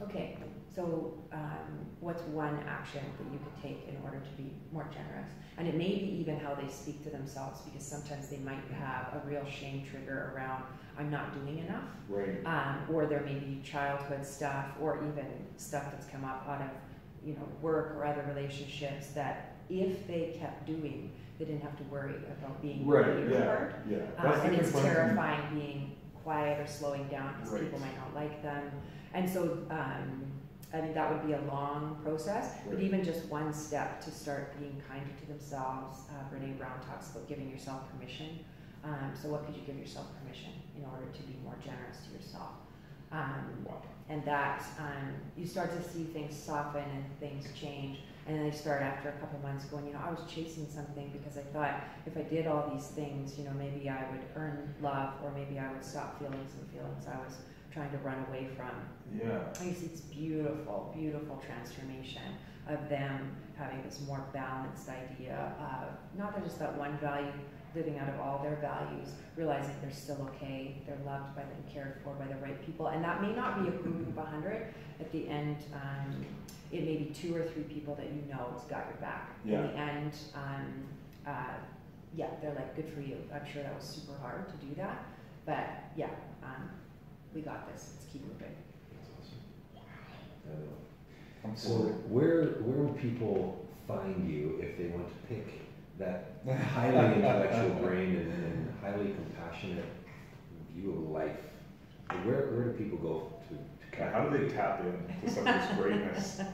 okay, so um, what's one action that you could take in order to be more generous? And it may be even how they speak to themselves, because sometimes they might have a real shame trigger around, I'm not doing enough Right. um, or there may be childhood stuff, or even stuff that's come up out of you know work or other relationships that if they kept doing, they didn't have to worry about being Right, yeah, part. yeah. The and it's terrifying being quiet or slowing down because Right. people might not like them. And so, um, I mean, that would be a long process, but even just one step to start being kinder to themselves. Uh, Brene Brown talks about giving yourself permission. Um, so, what could you give yourself permission in order to be more generous to yourself? Um, and that um, you start to see things soften and things change. And then they start after a couple months going, you know, I was chasing something because I thought if I did all these things, you know, maybe I would earn love or maybe I would stop feeling some feelings I was trying to run away from. Yeah. And you see this beautiful, beautiful transformation of them having this more balanced idea of not that just that one value living out of all their values, realizing they're still okay, they're loved by them, cared for by the right people. And that may not be a group of 100. At the end, um, it may be two or three people that you know has got your back. Yeah. In the end, um, uh, yeah, they're like, good for you. I'm sure that was super hard to do that. But yeah, um, we got this. Let's keep moving. I don't know. So where where will people find you if they want to pick that highly intellectual [laughs] brain and, and highly compassionate view of life? Where where do people go to? to How do they tap into some of this greatness? [laughs]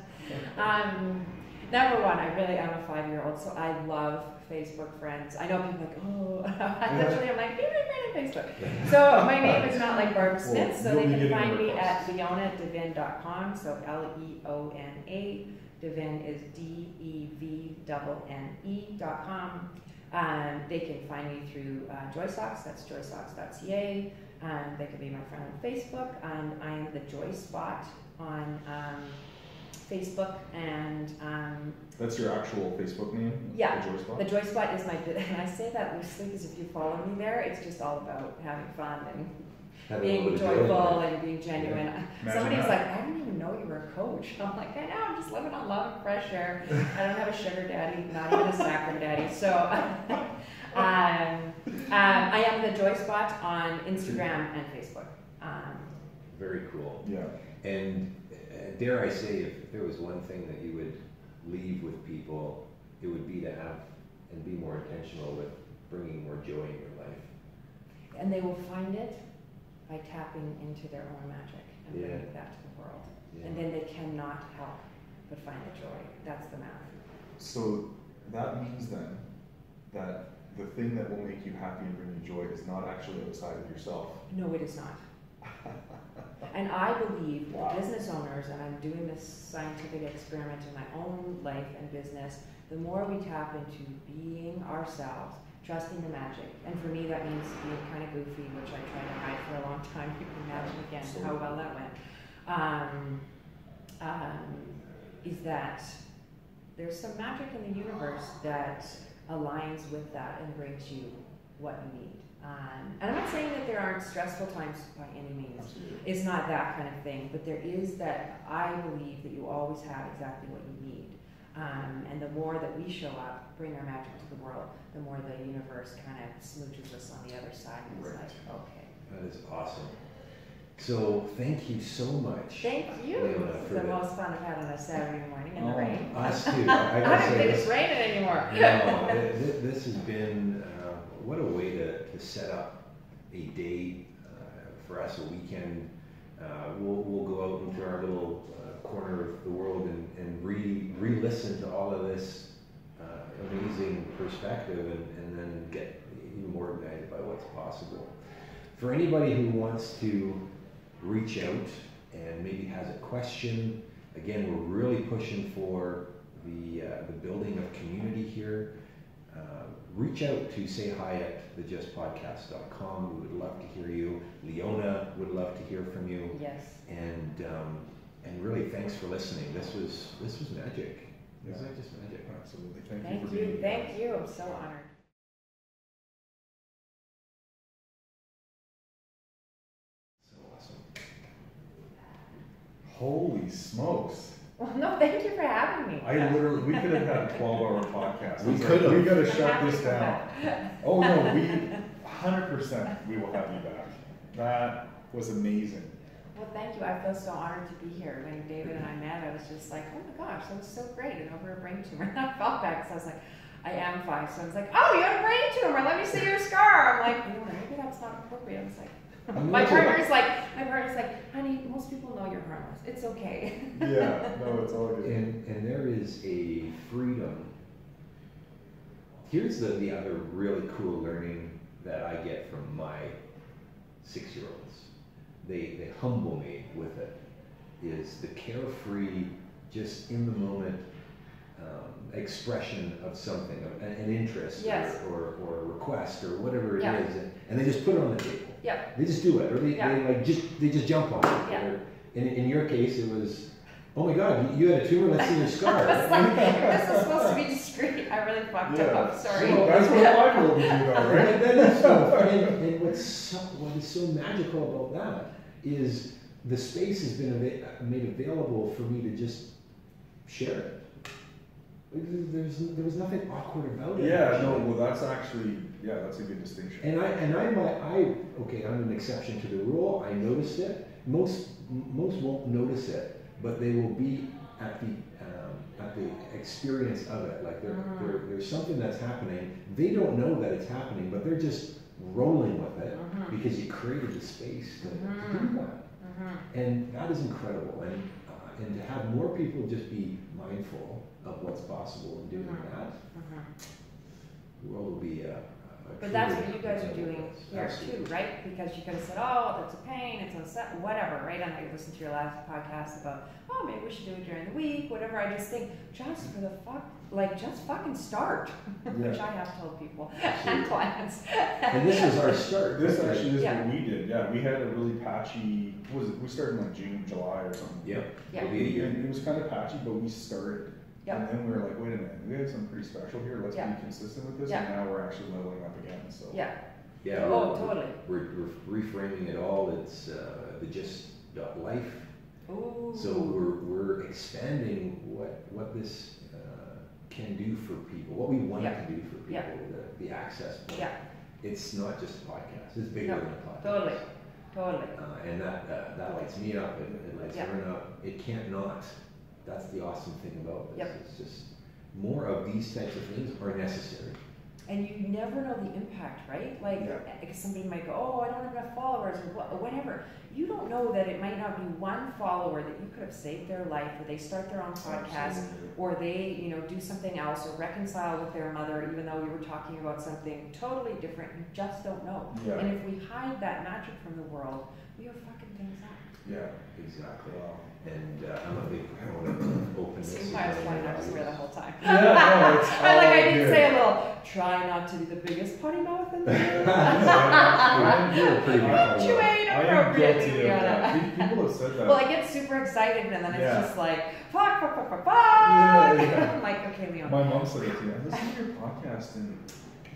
Um, number one, I really am a five-year-old, so I love Facebook friends. I know people are like, oh, [laughs] literally, I'm like, be my friend on Facebook. [laughs] So my name is not like Barb Smith, Well, so they can find me at leonadevinne.com. So L E O N A. Devinne is D E V double N E dot com. Um, they can find me through uh, JoySocks. That's joysocks.ca. Um, they can be my friend on Facebook. Um, I am the Joy Spot on um, Facebook, and um, That's your actual Facebook name? Yeah, The Joy Spot? the Joy Spot is my. [laughs] And I say that loosely because if you follow me there, it's just all about having fun and Have being little joy in joyful and being genuine. Imagine Somebody's that. like, I didn't even know you were a coach. I'm like, I know, I'm just living on love and fresh air. I don't have a sugar daddy, not even a saccharine daddy. So, [laughs] um, um, I am the Joy Spot on Instagram and Facebook. Um, Very cool. Yeah. And dare I say, if there was one thing that you would leave with people, it would be to have and be more intentional with bringing more joy in your life. and they will find it by tapping into their own magic and Yeah. bringing that to the world. Yeah. And then they cannot help but find the joy. That's the math. So that means then that the thing that will make you happy and bring you joy is not actually outside of yourself. No, it is not. [laughs] And I believe Wow. that business owners, and I'm doing this scientific experiment in my own life and business, the more we tap into being ourselves, trusting the magic, and for me that means being kind of goofy, which I tried to hide for a long time. [laughs] You can imagine again how well that went. Um, um, is that there's some magic in the universe that aligns with that and brings you what you need. Um, and I'm not saying that there aren't stressful times by any means. Absolutely. It's not that kind of thing, but there is that I believe that you always have exactly what you need. Um, and the more that we show up, bring our magic to the world, the more the universe kind of smooches us on the other side and it's like, okay. That is awesome. So thank you so much. Thank you. Leona, This is the the- most fun I've had on a Saturday [laughs] morning in the Oh. rain. Us too. [laughs] I, I, don't think this, it's raining anymore. no, [laughs] th- th- this has been uh, what a way to, to set up a day uh, for us, a weekend. Uh, we'll, we'll go out into our little uh, corner of the world and, and re re listen to all of this amazing perspective and, and then get even more ignited by what's possible. For anybody who wants to reach out and maybe has a question, again, we're really pushing for the, uh, the building of community here. Reach out to say hi at thegystpodcast.com. We would love to hear you. Leona would love to hear from you. Yes. And, um, and really, thanks for listening. This was, this was magic. Yeah. Is that just magic? Absolutely. Thank, you Thank for you, being here. you, I'm so honored. So awesome. Holy smokes. Well, no, thank you for having me. I literally, we could have had a twelve hour [laughs] podcast. We It's could like, have. We gotta I'm shut happy this to down. back. [laughs] Oh, no, we, hundred percent, we will have you back. That was amazing. Well, thank you, I feel so honored to be here. When David and I met, I was just like, oh my gosh, that was so great, and over a brain tumor. And [laughs] I felt back, because I was like, I am five, so I was like, oh, you have a brain tumor, let me see your scar. I'm like, you know, maybe that's not appropriate. I was like, I'm my not sure. partner's like, my partner's like, honey, most people know you're harmless, it's okay. Yeah, no, it's all good. And, and there is a freedom. Here's the, the other really cool learning that I get from my six year olds. They, they humble me with it, is the carefree, just in the moment um, expression of something, of an, an interest Yes. or, or, or a request or whatever it is, Yeah. and, and they just put it on the table. Yeah. They just do it, or they, Yeah. they like just they just jump on it. Yeah. Or in, in your case, it was, oh my God, you, you had a tumor. Let's see your [laughs] scar. Like, this is supposed to be discreet, I really fucked Yeah. up, sorry. Well, That's what five year old would do right? [laughs] And is so, and, and what's so, what is so magical about that is the space has been made available for me to just share it. Like, There's, there was nothing awkward about it. Yeah, no, well, that's actually, yeah, that's a good distinction. And I and I might I okay I'm an exception to the rule. I noticed it. Most most won't notice it, but they will be at the um, at the experience of it. Like there Mhm. there there's something that's happening. They don't know that it's happening, but they're just rolling with it Mhm. because you created the space to, to Mhm. do that. Mhm. And that is incredible. And and to have more people just be mindful of what's possible in doing Mhm. that, Mhm. the world will be a, a But that's what you guys are doing here too, right? Because you could have said, oh, that's a pain, it's unset, whatever, right? And I listened to your last podcast about, oh, maybe we should do it during the week, whatever. I just think, just for the fuck, like, just fucking start, [laughs] which I have told people [laughs] and Absolutely. clients. And this was our start. This right? actually is Yeah. what we did, yeah, we had a really patchy, what was it, we started in like June, July or something. Yep. Yeah. It'll be a year. And it was kind of patchy, but we started. Yep. And then we were like, wait a minute, we have something pretty special here, let's Yeah. be consistent with this, Yeah. and now we're actually leveling up again, so. Yeah, Yeah. oh, we're- totally. We're, we're reframing it all. It's uh, the Gyst dot life. Ooh. So we're, we're expanding what what this uh, can do for people, what we want Yeah. it to do for people, Yeah. the, the access point. Yeah, It's not just a podcast. It's bigger No, than a podcast. totally, totally. Uh, and that, uh, that lights me up. It, it lights Yeah. everyone up. It can't not. That's the awesome thing about this. Yep. It's just more of these types of things are necessary. And you never know the impact, right? Like, Yeah. Eh, somebody might go, "Oh, I don't have enough followers," or or whatever. You don't know that it might not be one follower that you could have saved their life, or they start their own podcast, Absolutely. or they, you know, do something else, or reconcile with their mother, even though you were talking about something totally different. You just don't know. Yeah. And if we hide that magic from the world, we are fucking things up. Yeah, Exactly. wow. And uh, I'm a big proponent of openness. See and why I was trying not to values. swear the whole time. Yeah, no, it's [laughs] I like I did good. say a little. Try not to be the biggest potty mouth in the [laughs] world. You're pretty good [laughs] Punctuate follower. I am appropriately, guilty of Fiona. that. People have said that. Well, I get super excited and then it's Yeah. just like, fuck, fuck, fuck, fuck, fuck. Yeah, yeah. I'm like, okay, Leon. My mom said it to me. I listened to your podcast and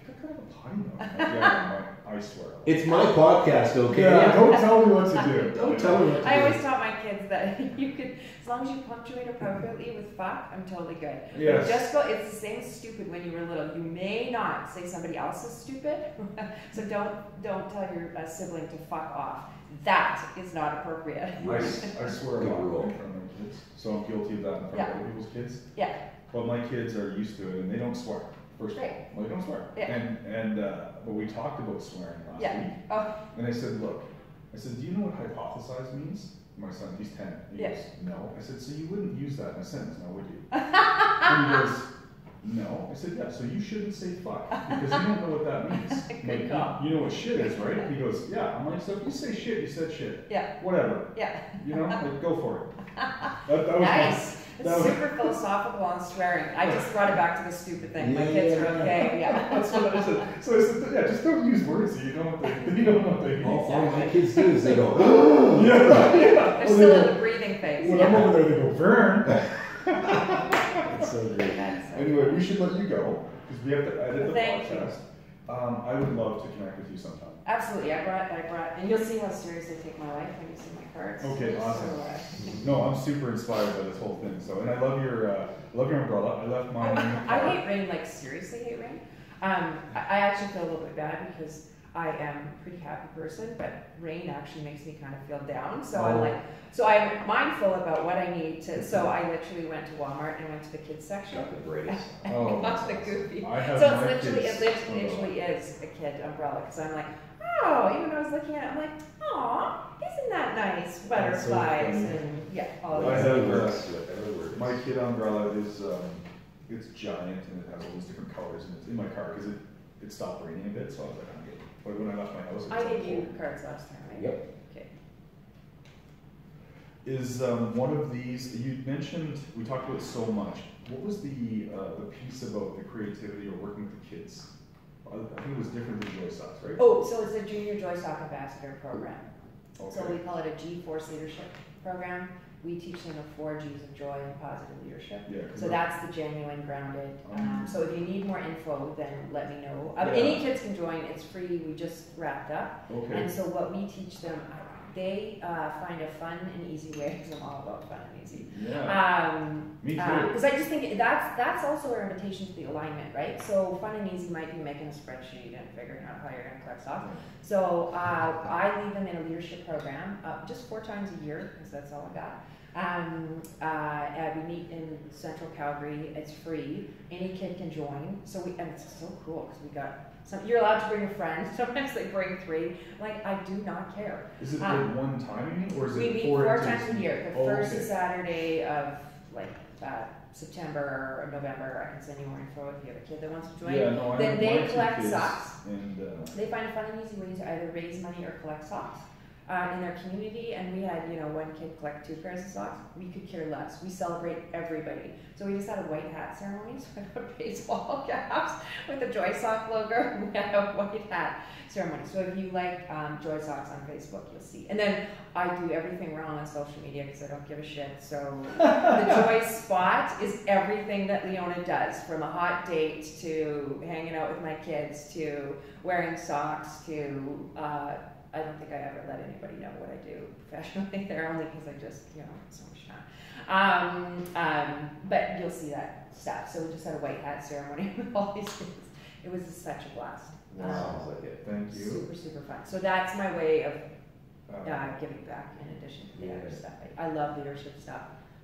you've got kind a potty mouth. I'm yeah, I swear. It's my podcast, okay? Yeah, don't tell me what to do. Don't tell me what to do. I do. always tell my kids that [laughs] you could, as long as you punctuate appropriately with fuck, I'm totally good. Yes. Just go, it's the same as stupid when you were little. You may not say somebody else is stupid, [laughs] so don't don't tell your uh, sibling to fuck off. That is not appropriate. I, I swear a lot rule. in front of my kids, so I'm guilty of that in front Yeah. of other people's kids. Yeah. But my kids are used to it and they don't swear. First of all, Right. well, they don't swear. Yeah. And and uh, but we talked about swearing last Yeah. week, Oh, and I said, look, I said, do you know what hypothesize means? My son, he's ten. He Yeah. goes, no. I said, so you wouldn't use that in a sentence, now would you? [laughs] and he goes, no. I said, yeah. So you shouldn't say fuck because you don't know what that means. [laughs] Good Like, you- You know what shit is, right? He goes, yeah. I'm like, so if you say shit, you said shit. yeah, Whatever. yeah. You know, like go for it. [laughs] That, that was Nice. That was- super philosophical on swearing. I just brought it back to the stupid thing. My kids are Yeah. okay. Yeah. [laughs] That's what I said. So I said, yeah, just don't use words that you don't know what they, you don't know what they mean. All, all my kids do is they go, [laughs] Yeah, yeah. They're Well, still they in the breathing phase. When yeah. I'm over there, they go, Vern. [laughs] It's so great. That's so Anyway, we should let you go, because we have to edit the Thank you. podcast. Um, I would love to connect with you sometime. Absolutely, I brought, I brought, and you'll see how serious I take my life when you see my cards. Okay, awesome. So, uh, No, I'm super inspired by this whole thing, so, and I love your, uh, I love your umbrella, I left mine in the [laughs] I car. hate rain, like seriously hate rain. Um, I, I actually feel a little bit bad because I am a pretty happy person, but rain actually makes me kind of feel down. So I'm Oh. like, so I'm mindful about what I need to. So I literally went to Walmart and went to the kids section. Got the and [laughs] Oh, the goofy. I have So it's literally, it kids' lit- umbrella. literally is a kid umbrella because I'm like, oh, even though I was looking at it, I'm like, aw, isn't that nice? That's so Butterflies and yeah, all I these. have, Whatever uh, works, whatever works. My kid umbrella is, um, it's giant and it has all these different colors and it's in my car because it, it stopped raining a bit, so I was like, I'm good. But when I left my house, it was I like gave you full. cards last time, right? Yep. Okay. Is, um, one of these, you mentioned, we talked about so much, what was the, uh, the piece about the creativity or working with the kids? I I think it was different than Joy Socks, right? Oh, so it's a junior Joy Ambassador program. Okay. So we call it a G Force Leadership Program. We teach them the four G's of joy and positive leadership. Yeah. So I- that's the genuine, grounded. Um, so if you need more info, then let me know. Um, Yeah. Any kids can join. It's free. We just wrapped up. Okay, And so what we teach them, uh, they uh, find a fun and easy way. Because I'm all about fun and easy. yeah, Um, me too. because I just think that's that's also our invitation to the alignment, right? So fun and easy might be making a spreadsheet and figuring out how you're going to collect stock. So uh, I lead them in a leadership program uh, just four times a year because that's all I got. Um, uh, and we meet in Central Calgary. It's free. Any kid can join. So we and it's so cool because we got some. You're allowed to bring a friend. [laughs] Sometimes they bring three. Like I do not care. Is it um, like one time, or is We it meet four? four times a year. The Oh, first okay. Saturday of like uh, September or November. I can send you more info if you have a kid that wants to join. Yeah, no, Then they collect socks. And, uh, They find a fun and easy way to either raise money or collect socks uh, in their community. And we had, you know, one kid collect two pairs of socks. We could care less. We celebrate everybody. So we just had a white hat ceremony. [laughs] So we had baseball [laughs] caps with the Joy Sock logo. [laughs] We had a white hat ceremony. So if you like um, Joy Socks on Facebook, you'll see. And then I do everything wrong on social media because I don't give a shit. So the Joy Spot is everything that Leona does, from a hot date to hanging out with my kids to wearing socks to. Uh, I don't think I ever let anybody know what I do professionally [laughs] there, only because I just, you know, so much time. Um, um, but you'll see that stuff. So we just had a white hat ceremony [laughs] with all these kids. It was such a blast. Um, Sounds like it. thank you. Super, super fun. So that's my way of Uh, uh, giving back in addition to the other stuff. I, I love leadership stuff,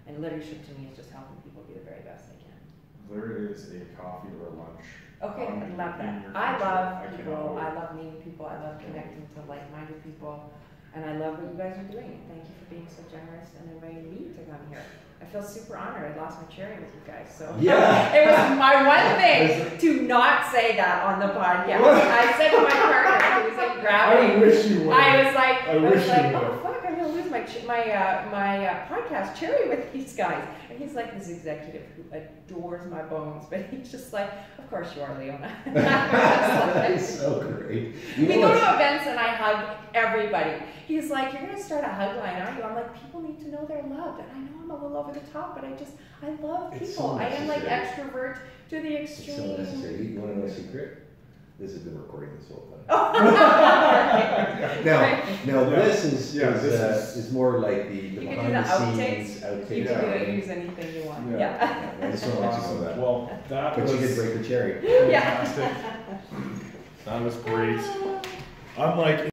and leadership to me is just helping people be the very best they can. There is a coffee or a lunch. Okay, um, I love that. I love people. I love meeting people. I love connecting to like-minded people, and I love what you guys are doing. Thank you for being so generous and inviting me to come here. I feel super honored. I lost my cherry with you guys, so Yeah. [laughs] it was my one [laughs] thing to not say that on the podcast. I said to my partner, he was like, grab me. wish you would. I was like, I I, was wish you like, would. oh fuck, My ch- my uh, my uh, podcast cherry with these guys. And he's like this executive who adores my bones, but he's just like, of course you are, Leona. I was just That is so great. You we go to events and I hug everybody. He's like, you're gonna start a hug line, aren't you? I'm like, people need to know they're loved, and I know I'm a little over the top, but I just I love people. so I am like extrovert to the It's so necessary. You want to know a secret? This has been recording this whole time. [laughs] Right. Now, Right. now Yeah. this is Yeah, is, this uh, is- is more like the, the You can do behind the the scenes You outtakes. can do Yeah. it, use anything you want. Yeah. yeah. I just want to let you know that. Well, that But was you did break the cherry. [laughs] Yeah. fantastic. That was great. I'm like,